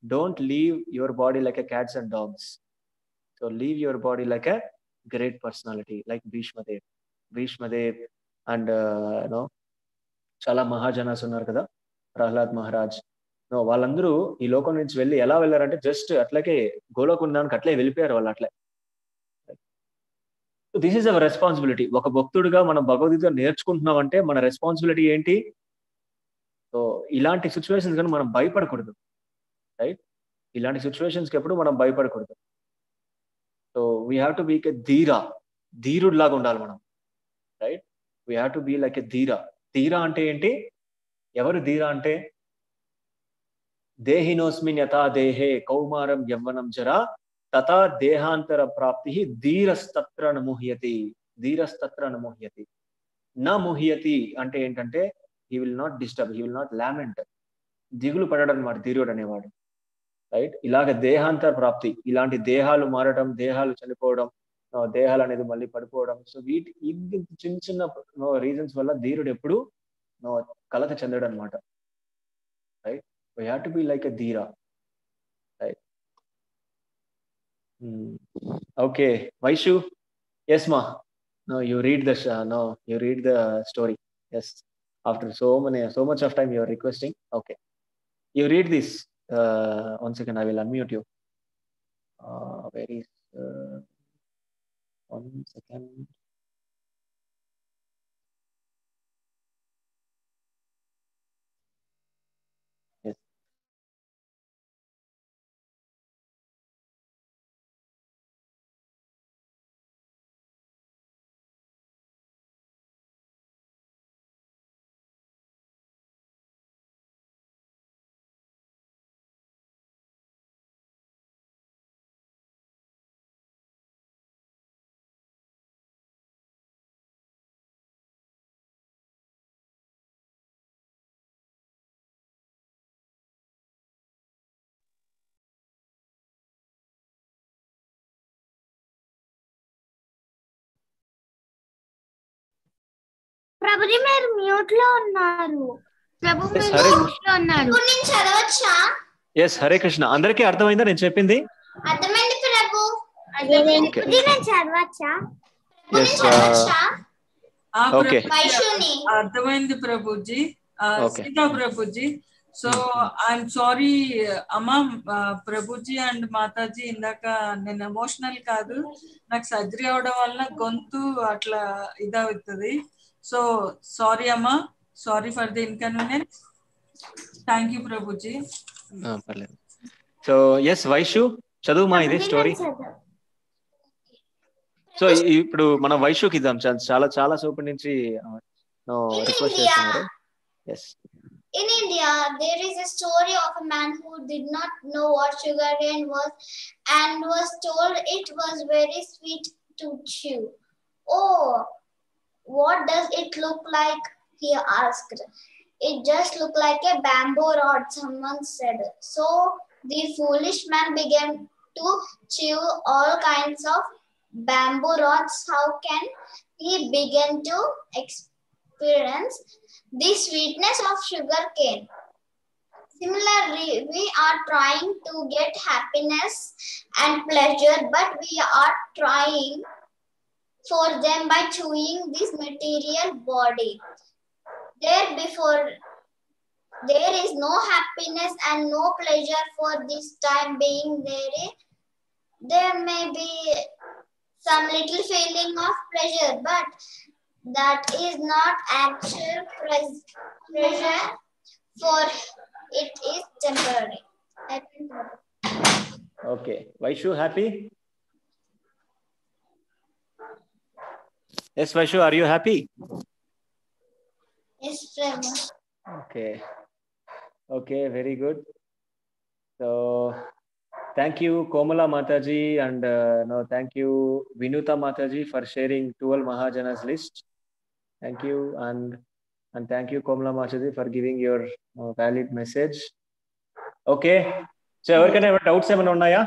don't leave your body like a cats and dogs so leave your body like a great personality like Bhishmadev Bhishmadev and no చాలా మహాజనాస్ ఉన్నారు కదా ప్రహ్లాద్ మహారాజ్ వాళ్ళందరూ ఈ లోకం నుంచి వెళ్ళి ఎలా వెళ్ళారంటే జస్ట్ అట్లాగే గోలోకుండానికి అట్లే వెళ్ళిపోయారు వాళ్ళు అట్లే. దిస్ ఈస్ అవర్ రెస్పాన్సిబిలిటీ ఒక భక్తుడిగా మనం భగవద్గీత నేర్చుకుంటున్నాం అంటే మన రెస్పాన్సిబిలిటీ ఏంటి? సో ఇలాంటి సిచ్యువేషన్స్ కానీ మనం భయపడకూడదు. రైట్ ఇలాంటి సిచ్యువేషన్స్కి ఎప్పుడు మనం భయపడకూడదు. So we have to be a dheera. ధీరుడు లాగా ఉండాలి మనం. Right we have to be like a ధీరా. ధీరా అంటే ఏంటి? ఎవరు ధీరా అంటే? దేహినోస్మిన్ యథా దేహే కౌమారం యవ్వనం జరా తథా దేహాంతర ప్రాప్తి ధీరస్తత్ర నముహ్యతి ధీరస్తత్ర నముహ్యతి. నా ముహ్యతి అంటే ఏంటంటే he will not disturb he will not lament దిగులు పడడం అనమాట ధీరుడు అనేవాడు. రైట్ ఇలాగ దేహాంతర ప్రాప్తి ఇలాంటి దేహాలు మారడం దేహాలు చనిపోవడం దేహాలు అనేది మళ్ళీ పడిపోవడం సో వీటి ఇది చిన్న చిన్న రీజన్స్ వల్ల ధీరుడు ఎప్పుడు కలత చెందడం అనమాట right We have to be like a dera, right? Hmm. Okay, Vaishu. Yes, ma. No, you read the uh, no, you read the story. Yes, after so many, so much of time you are requesting. Okay, you read this. Uh, one second, I will unmute you. Uh, where is uh, one second? Prabhuji మీరు మ్యూట్లో ఉన్నారు. ప్రభు Yes, మీరు Hare mute లో ఉన్నారు. ఇప్పుడు నేను చదవచ్చా? Yes Hare Krishna. అందరికీ అర్థమైందా నేను చెప్పింది? అర్థమైంది ప్రభు. ప్రభుజీ నేను చదవచ్చా? ఎస్ ఆ ఓకే ప్రభుజీ, అర్థమైంది ప్రభుజీ. ఆ, Okay. Sita Prabhuji. So I'm sorry అమ్మా ప్రభుజీ అండ్ మాతాజీ ఇందాక నేను ఎమోషనల్ కాదు. నాకు సర్జరీ అవడం వల్ల గొంతు అట్లా ఇదవుతుంది. సో సారీ అమ్మా sorry for the inconvenience thank you Prabhuji పర్లేదు సో ఎస్ వైషు చదువు మా ఇది స్టోరీ సో ఇప్పుడు మనం వైషుకి ఇద్దాం చాలా చాలా సేపటి నుంచి రిక్వెస్ట్ చేస్తున్నారు yes In India, there is a story of a man who did not know what sugarcane was and was told it was very sweet to chew. Oh, what does it look like? He asked. It just looked like a bamboo rod, someone said. So the foolish man began to chew all kinds of bamboo rods. How can he begin to experience the sweetness of sugar cane. Similarly, we are trying to get happiness and pleasure, but we are trying for them by chewing this material body. There before there is no happiness and no pleasure for this time being there. There may be some little feeling of pleasure, but that is not actual pleasure for it is temporary. Okay. Why you happy? Yes Vaishu are you happy Yes, Prabhu. Okay. Okay, very good. So, thank you, Komala Mataji, and uh, no, thank you, Vinuta Mataji, for sharing 12 Mahajanas list. Thank you, and and thank you, Komala Mataji, for giving your uh, valid message. Okay. So ఎవరికైనా ఏమైనా doubts ఏమైనా ఉన్నాయా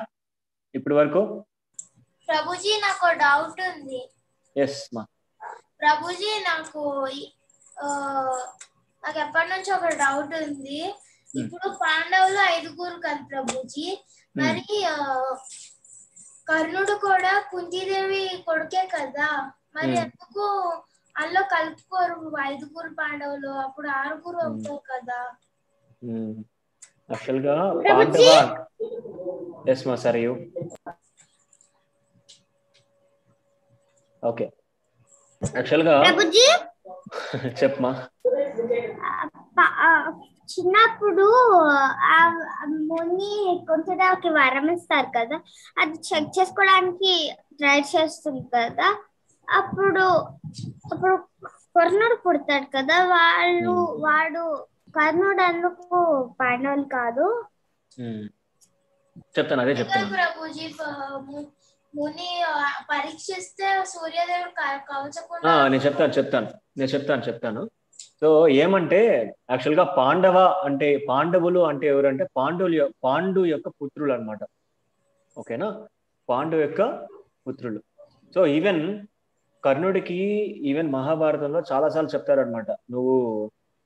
ఇప్పటి వరకు ప్రభుజీ నాకు doubt ఉంది yes మా ప్రభుజీ నాకు నాకు ఎప్పటి నుంచి ఒక డౌట్ ఉంది. ఇప్పుడు పాండవులు ఐదుగురు కదా ప్రభుజీ. మరి కర్ణుడు కూడా కుంతీదేవి కొడుకే కదా. మరి. ఎందుకు అందులో కలుపుకోరు ఐదుగురు పాండవులు? అప్పుడు ఆరుగురు అవుతారు కదా. యాక్చువల్గా ప్రభుజీ? పాండవ ఎస్ మా సరే ఓకే యాక్చువల్గా ప్రభుజీ చెప్పమా చిన్నప్పుడు ఆ ముని కొంచెంకి వరం ఇస్తారు కదా అది చెక్ చేసుకోవడానికి ట్రై చేస్తుంది కదా అప్పుడు అప్పుడు కర్ణుడు పుడతాడు కదా వాళ్ళు వాడు కర్ణుడు అందుకు పాండవులు కాదు. చెప్తాను అదే చెప్తాను. ముని ఆ, పరీక్షిస్తే సూర్యదేవుడు కవచకుండా నేను చెప్తాను చెప్తాను. నేను చెప్తాను చెప్తాను. సో ఏమంటే యాక్చువల్గా పాండవ అంటే పాండవులు అంటే ఎవరంటే పాండవులు పాండు యొక్క పుత్రులు అన్నమాట. ఓకేనా? పాండు యొక్క పుత్రులు. సో ఈవెన్ కర్ణుడికి ఈవెన్ మహాభారతంలో చాలా సార్లు చెప్తారనమాట నువ్వు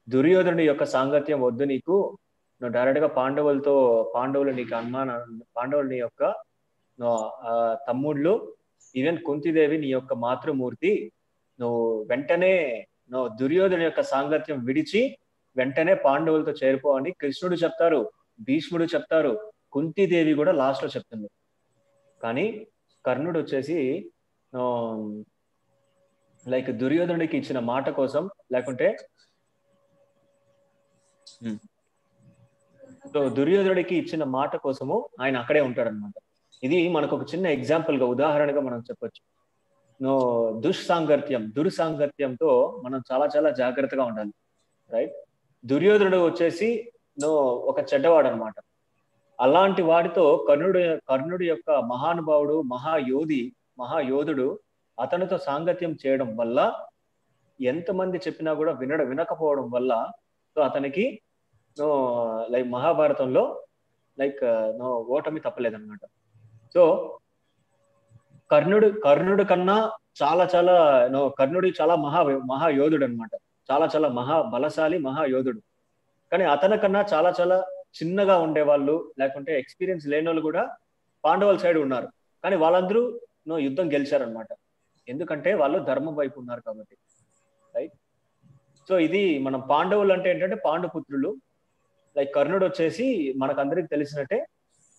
దుర్యోధనుడి యొక్క సాంగత్యం వద్దు నీకు. నువ్వు డైరెక్ట్గా పాండవులతో పాండవులు నీకు అనుమాన పాండవులు నీ యొక్క తమ్ముళ్ళు ఈవెన్ కుంతిదేవి నీ యొక్క మాతృమూర్తి నువ్వు వెంటనే నువ్వు దుర్యోధన యొక్క సాంగత్యం విడిచి వెంటనే పాండవులతో చేరిపో అని కృష్ణుడు చెప్తారు భీష్ముడు చెప్తారు కుంతిదేవి కూడా లాస్ట్లో చెప్తుంది. కానీ కర్ణుడు వచ్చేసి లైక్ దుర్యోధనుడికి ఇచ్చిన మాట కోసం లేకుంటే సో దుర్యోధనుడికి ఇచ్చిన మాట కోసము ఆయన అక్కడే ఉంటాడు అనమాట ఇది మనకు ఒక చిన్న ఎగ్జాంపుల్గా ఉదాహరణగా మనం చెప్పొచ్చు. నో దుస్సాంగత్యం దుర్సాంగత్యంతో మనం చాలా చాలా జాగ్రత్తగా ఉండాలి రైట్ దుర్యోధనుడు వచ్చేసి నో ఒక చెడ్డవాడు అనమాట అలాంటి వాడితో కర్ణుడు కర్ణుడు యొక్క మహానుభావుడు మహాయోధి మహాయోధుడు అతనితో సాంగత్యం చేయడం వల్ల ఎంతమంది చెప్పినా కూడా వినడం వినకపోవడం వల్ల సో అతనికి నో లైక్ మహాభారతంలో లైక్ నో ఓటమి తప్పలేదన్నమాట సో కర్ణుడు కర్ణుడు కన్నా చాలా చాలా నో కర్ణుడు చాలా మహా మహాయోధుడు అనమాట చాలా చాలా మహా బలశాలి మహాయోధుడు కానీ అతని కన్నా చాలా చాలా చిన్నగా ఉండే వాళ్ళు లేకుంటే ఎక్స్పీరియన్స్ లేని వాళ్ళు కూడా పాండవుల సైడ్ ఉన్నారు. కానీ వాళ్ళందరూ నో యుద్ధం గెలిచారనమాట ఎందుకంటే వాళ్ళు ధర్మం వైపు ఉన్నారు కాబట్టి రైట్ సో ఇది మనం పాండవులు అంటే ఏంటంటే పాండుపుత్రులు. లైక్ కర్ణుడు వచ్చేసి మనకందరికి తెలిసినట్టే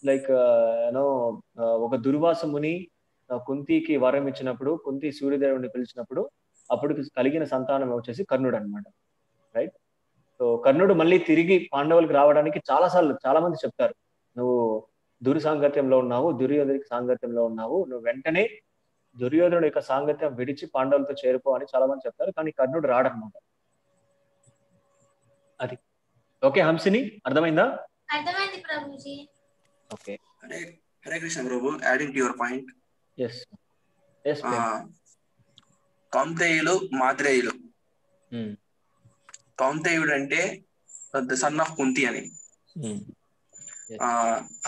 లైక్ యూనో uh, uh, ఒక దుర్వాస ముని uh, కుంతికి వరం ఇచ్చినప్పుడు కుంతి సూర్యదేవుడిని పిలిచినప్పుడు అప్పుడు కలిగిన సంతానం వచ్చేసి కర్ణుడు అనమాట రైట్ సో కర్ణుడు మళ్ళీ తిరిగి పాండవులకు రావడానికి చాలా సార్లు చాలా మంది చెప్తారు. నువ్వు దురి సాంగత్యంలో ఉన్నావు దుర్యోధనికి సాంగత్యంలో ఉన్నావు నువ్వు వెంటనే దుర్యోధనుడు యొక్క సాంగత్యం విడిచి పాండవులతో చేరుకో అని చాలా మంది చెప్తారు. కానీ కర్ణుడు రాడనమాట అది. ఓకే హంసిని అర్థమైందా? అర్థమైంది Prabhuji. Okay Hare Hare Krishna Prabhu adding to your point yes yes కౌంతేయులు మాత్రేయులు కౌంతేయుడు అంటే ద సన్ ఆఫ్ కుంతి అని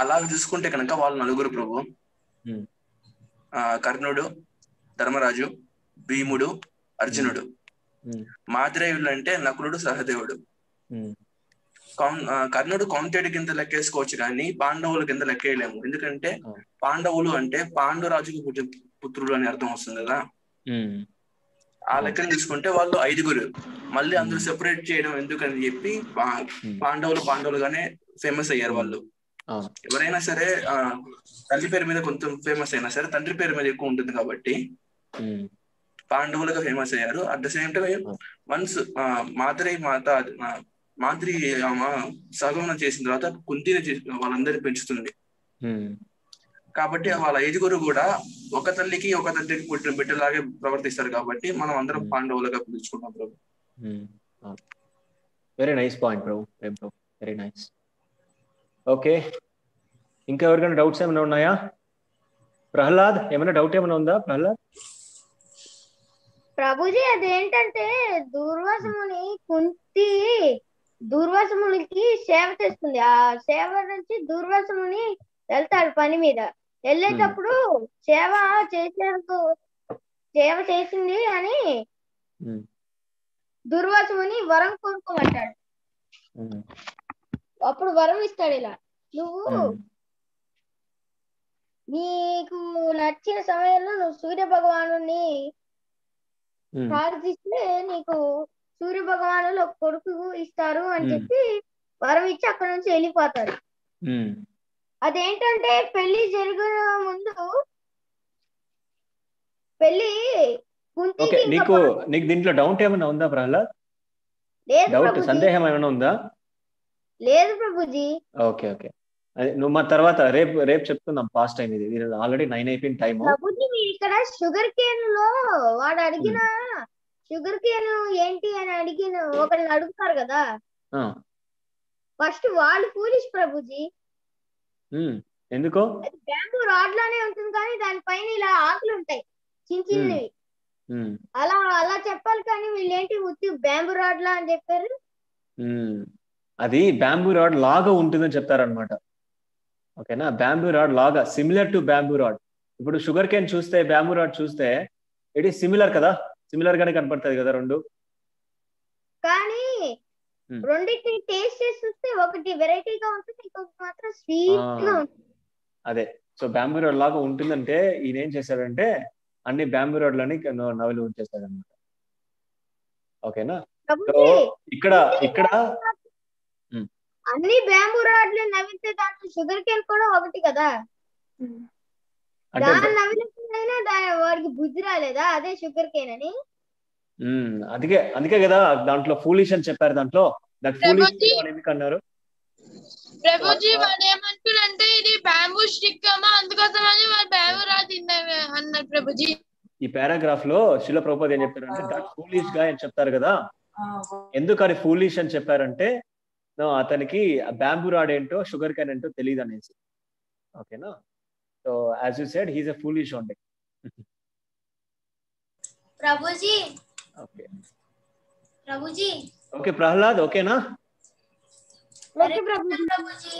అలా చూసుకుంటే కనుక వాళ్ళు నలుగురు ప్రభు. ఆ కర్ణుడు ధర్మరాజు భీముడు అర్జునుడు. మాత్రేయులు అంటే నకులుడు సహదేవుడు. కర్ణుడు కౌంతేయుడి కింద లెక్కేసుకోవచ్చు కానీ పాండవుల కింద లెక్కేయలేము. ఎందుకంటే పాండవులు అంటే పాండురాజుకు పుట్టిన పుత్రులు అని అర్థం వస్తుంది కదా? ఆ లెక్కన తీసుకుంటే వాళ్ళు ఐదుగురు. మళ్ళీ అందరూ సెపరేట్ చేయడం ఎందుకని చెప్పి పాండవులు పాండవులుగానే ఫేమస్ అయ్యారు వాళ్ళు. ఎవరైనా సరే తల్లి పేరు మీద కొంచెం ఫేమస్ అయినా సరే తండ్రి పేరు మీద ఎక్కువ ఉంటుంది కాబట్టి పాండవులుగా ఫేమస్ అయ్యారు. At the same time once మాతరి మాత మాద్రి ఆమె సగమనం చేసిన తర్వాత కుంతిని చేసి- వాళ్ళందరినీ పెంచుతుంది. కాబట్టి వాళ్ళ ఐదుగురు కూడా ఒక తల్లికి ఒక తండ్రికి పుట్టిన బిడ్డలాగే ప్రవర్తిస్తారు కాబట్టి మనం అందరం పాండవులుగా పిలుచుకుంటాం Prabhu. Very nice point Prabhu. Prabhu very nice okay ఇంకా ఎవరికైనా డౌట్స్ ఏమైనా ఉన్నాయా? ప్రహ్లాద్ ఏమైనా డౌట్ ఏమైనా ఉందా? ప్రహ్లాద్? ప్రభుజీ అదేంటంటే దూర్వాసముని కుంతి దూర్వాసమునికి సేవ చేస్తుంది. ఆ సేవ నుంచి దూర్వాసముని వెళ్తాడు పని మీద. వెళ్ళేటప్పుడు సేవ చేసేందుకు సేవ చేసింది అని దుర్వాసముని వరం కోరుకోమంటాడు. అప్పుడు వరం ఇస్తాడు ఇలా. నువ్వు నీకు నచ్చిన సమయంలో నువ్వు సూర్య భగవాను ప్రార్థిస్తే నీకు సూర్య భగవానులు ఒక కొడుకు ఇస్తారు అని. చెప్పి వరం ఇచ్చి అక్కడ నుంచి వెళ్ళిపోతారు. అదేంటంటే పెళ్ళి జరిగిన ముందు పెళ్ళి ఓకే నీకు నీకు దీంట్లో డౌట్ ఏమైనా ఉందా ప్రహ్లాద్? లేదు డౌట్ సందేహం ఏమైనా ఉందా? లేదు ప్రభుజీ. Okay okay. అదే నువ్వు మా తర్వాత రేపు రేపు చెప్తున్నాం పాస్ట్ టైం ఇది. ఆల్రెడీ నైన్ అయిపోయిన టైం ఇక్కడ షుగర్ కేన్లో వాడు అడిగిన షుగర్ కేన్ ఏంటి అని అడిగిన ఒకరిని అడుగుతారు కదా. ఫస్ట్ వాళ్ళు ఫూలిష్ ప్రభుజీ. ఎందుకో? అది బ్యాంబూ రాడ్ లానే ఉంటుంది కానీ దానిపైన ఇలా ఆకులు ఉంటాయి. చిన్న చిన్నవి. అలా అలా చెప్పాలి కానీ వీళ్ళు ఏంటి ఉత్తి బ్యాంబూ రాడ్ లా అని చెప్పారు. అది బ్యాంబూ రాడ్ లాగా ఉంటుందని చెప్తారనమాట ఓకేనా? బ్యాంబూ రాడ్ లాగా సిమిలర్ టు బ్యాంబూ రాడ్. ఇప్పుడు షుగర్ కేన్ చూస్తే బ్యాంబూ రాడ్ చూస్తే ఇట్ ఈస్ సిమిలర్ కదా? సిమిలర్ గానే కనపడుతుంది కదా రెండు? కానీ Hmm. రెండింటిని టేస్ట్ చేసి చూస్తే ఒకటి వెరైటీగా ఉంటుంది ఇంకొకటి మాత్రం స్వీట్గా. ఉంటుంది. అదే. సో బ్యాంబూ రాడ్ లాగా ఉంటుందంటే ఈయన ఏం చేశాడంటే అన్ని బ్యాంబూ రాడ్లని నవలి ఉంచేస్తాడు అనమాట ఓకేనా సో ఇక్కడ ఇక్కడ అన్ని బ్యాంబూ రాడ్లు నవ్వితే దాంట్లో షుగర్ కేన్ కూడా ఒకటి కదా? అంటే వాడికి బుద్ధి రాలేదా? అదే షుగర్ కేన్ అని అందుకే అందుకే కదా దాంట్లో ఫూలిష్ అని చెప్పారు దాంట్లో. దట్ ఫూలిష్ ఎందుకు అన్నారు? ప్రభుజీ వాడు ఏమంటాడంటే ఇది బ్యాంబూ స్టిక్ అమ్మా అందుకోసం అని వాడు బ్యాంబూ రా అన్నాడు ప్రభుజీ. ఈ పారాగ్రాఫ్లో శిల ప్రభుపతి ఏం చెప్తారంటే దట్ ఫూలిష్గా అని చెప్తారు కదా. ఎందుకు అది ఫూలిష్ అని చెప్పారంటే అతనికి బ్యాంబూ రాడ్ ఏంటో షుగర్ క్యాన్ ఏంటో తెలియదు అనేసి ఓకేనా? So as you said he's a foolish only Prabhuji okay Prabhuji okay Prahlad ఓకేనా హరే కృష్ణ ప్రభుజీ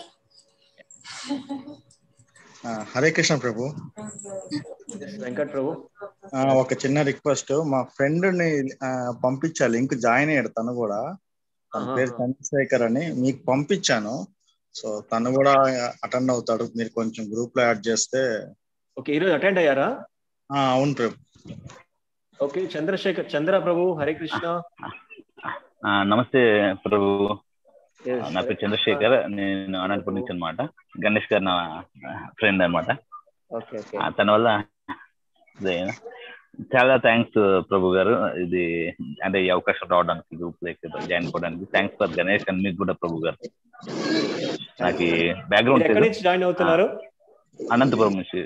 హరే కృష్ణ ప్రభు వెంకట్ ప్రభు ఒక చిన్న రిక్వెస్ట్ మా ఫ్రెండ్ని ఆ, పంపించా లింక్ జాయిన్ అయ్యాడు తను కూడా. తన ఆహా. పేరు చంద్రశేఖర్ అని. మీకు పంపించాను. సో తను కూడా అటెండ్ అవుతాడు. మీరు కొంచెం గ్రూప్లో యాడ్ చేస్తే ఓకే ఈరోజు అటెండ్ అయ్యారా? ఆ, అవును ప్రభు ఓకే చంద్రశేఖర్ చంద్ర ప్రభు హరే కృష్ణ నమస్తే ప్రభు. నా పేరు చంద్రశేఖర్. నేను అనంతపురం నుంచి అనమాట గణేష్ గారు నా ఫ్రెండ్ అనమాట ఓకే ఓకే. తన వల్ల చాలా థ్యాంక్స్ ప్రభు గారు. ఇది అంటే ఈ అవకాశం రావడానికి గ్రూప్ లైక్ జాయిన్ అవ్వడానికి. థ్యాంక్స్ ఫర్ గణేష్ అండ్ మీకు కూడా ప్రభు గారు. నాకు బ్యాక్గ్రౌండ్ మీరు ఎక్కడి నుంచి జాయిన్ అవుతున్నారు? అనంతపురం నుంచి.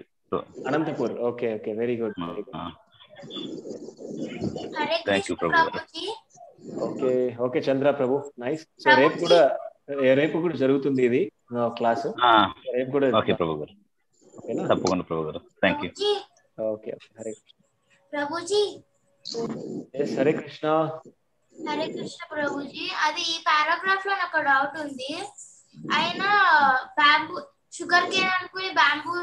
Anantapur. Okay okay. Very good very good Hare thank you Prabhu గారు. Okay okay Chandra Prabhu. Nice so రేపు కూడా రేపు కూడా జరుగుతుంది ఇది క్లాస్. ఆ, రేపు కూడా ఓకే ప్రభు గారు. ఓకేనా? తప్పకుండా ప్రభు గారు. Thank you okay okay. Yes Hare Krishna. Hare Krishna Prabhuji. అది ఈ పారాగ్రాఫ్లో నాకు డౌట్ ఉంది. ఆయన బ్యాంబూ షుగర్ కేన్ అనుకుని బ్యాంబూ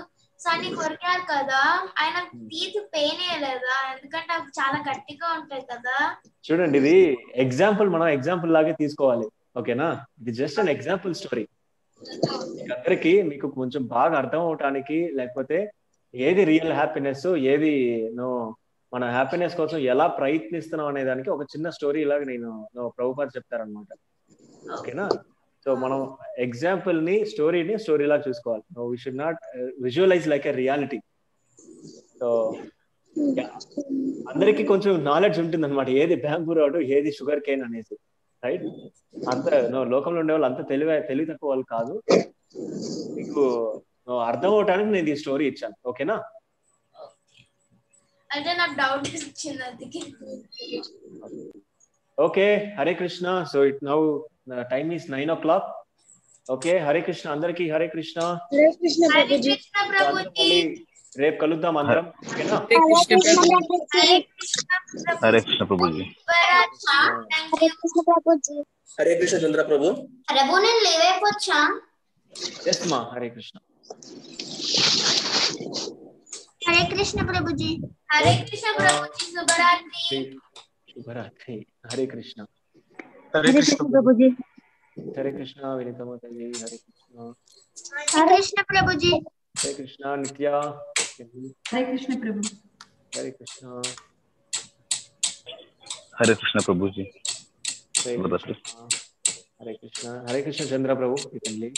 అన్ని కొరికారు కదా. ఆయన తీత్ పెయిన్ లేదా ఎందుకంటే అవి చాలా గట్టిగా ఉంటాయి కదా. చూడండి ఇది ఎగ్జాంపుల్ మనం ఎగ్జాంపుల్ లాగే తీసుకోవాలి. ఓకేనా? ఇది జస్ట్ అన్ ఎగ్జాంపుల్ స్టోరీ అందరికి మీకు కొంచెం బాగా అర్థం అవటానికి లేకపోతే ఏది రియల్ హ్యాపీనెస్ ఏది నో మన హ్యాపీనెస్ కోసం ఎలా ప్రయత్నిస్తున్నాం అనే దానికి ఒక చిన్న స్టోరీ ఇలాగ నేను నో ప్రభుపాద్ చెప్తారనమాట ఓకేనా? సో మనం ఎగ్జాంపుల్ని స్టోరీని స్టోరీ లాగా చూసుకోవాలి. So we should not visualize like a reality so అందరికి కొంచెం నాలెడ్జ్ ఉంటుంది అనమాట ఏది బ్యాంబూ రాడ్ ఏది షుగర్ కేన్ అనేసి. రైట్ అంత లోకంలో ఉండే వాళ్ళు అంత తెలివి తెలివి తక్కువ వాళ్ళు కాదు. మీకు అర్థం అవటానికి నేను ఈ స్టోరీ ఇచ్చాను. ఓకేనా? అంటే నాకు డౌట్ వచ్చింది అందుకే okay Hare Krishna so it now time is nine o'clock okay Hare Krishna అందరికి హరే కృష్ణ హరే కృష్ణ హరే ప్రభుజీ కృష్ణ ప్రభుజీ రేపు కలుద్దాం అందరం. ఓకేనా? హరే కృష్ణ హరే కృష్ణ ప్రభుజీ థ్యాంక్ యూ హరే కృష్ణ చంద్ర ప్రభు ప్రభు నేను లీవ్ అయిపోవచ్చా ఎస్ మా హరే కృష్ణ హరే కృష్ణ ప్రభుజీ హరే కృష్ణ ప్రభుజీ శుభరాత్రి శుభరాత్రి హరే కృష్ణ హరే కృష్ణ ప్రభుజీ హరే కృష్ణ వినితమ తల్లి హరే కృష్ణ హరే కృష్ణ ప్రభుజీ హరే కృష్ణ నిత్య హరే కృష్ణ ప్రభు హరే కృష్ణ హరే కృష్ణ ప్రభుజీ హరే శుభరాత్రి. కృష్ణ హరే కృష్ణ హరే కృష్ణ చంద్ర ప్రభు ఈ తల్లి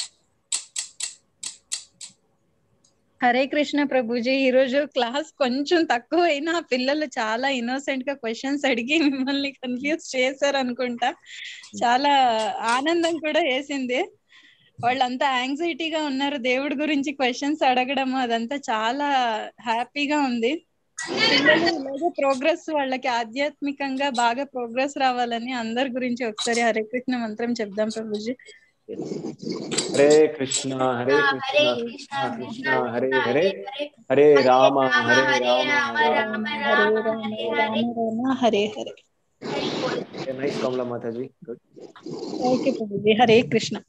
హరే కృష్ణ ప్రభుజీ ఈ రోజు క్లాస్ కొంచెం తక్కువ పిల్లలు చాలా ఇన్నోసెంట్గా క్వశ్చన్స్ అడిగి మిమ్మల్ని కన్ఫ్యూజ్ చేశారు అనుకుంటా చాలా ఆనందం కూడా వేసింది. వాళ్ళంతా యాంగ్జైటీగా ఉన్నారు. దేవుడి గురించి క్వశ్చన్స్ అడగడం అదంతా చాలా హ్యాపీగా ఉంది. పిల్లలు ప్రోగ్రెస్ వాళ్ళకి ఆధ్యాత్మికంగా బాగా ప్రోగ్రెస్ రావాలని అందరి గురించి ఒకసారి హరే కృష్ణ మంత్రం చెప్దాం Prabhuji. Hare Krishna Hare Krishna Krishna Krishna Hare Hare Hare Rama Hare Rama Rama Hare Rama Rama Rama Hare Hare nice Kamala Mataji good okay Prabhuji Hare Krishna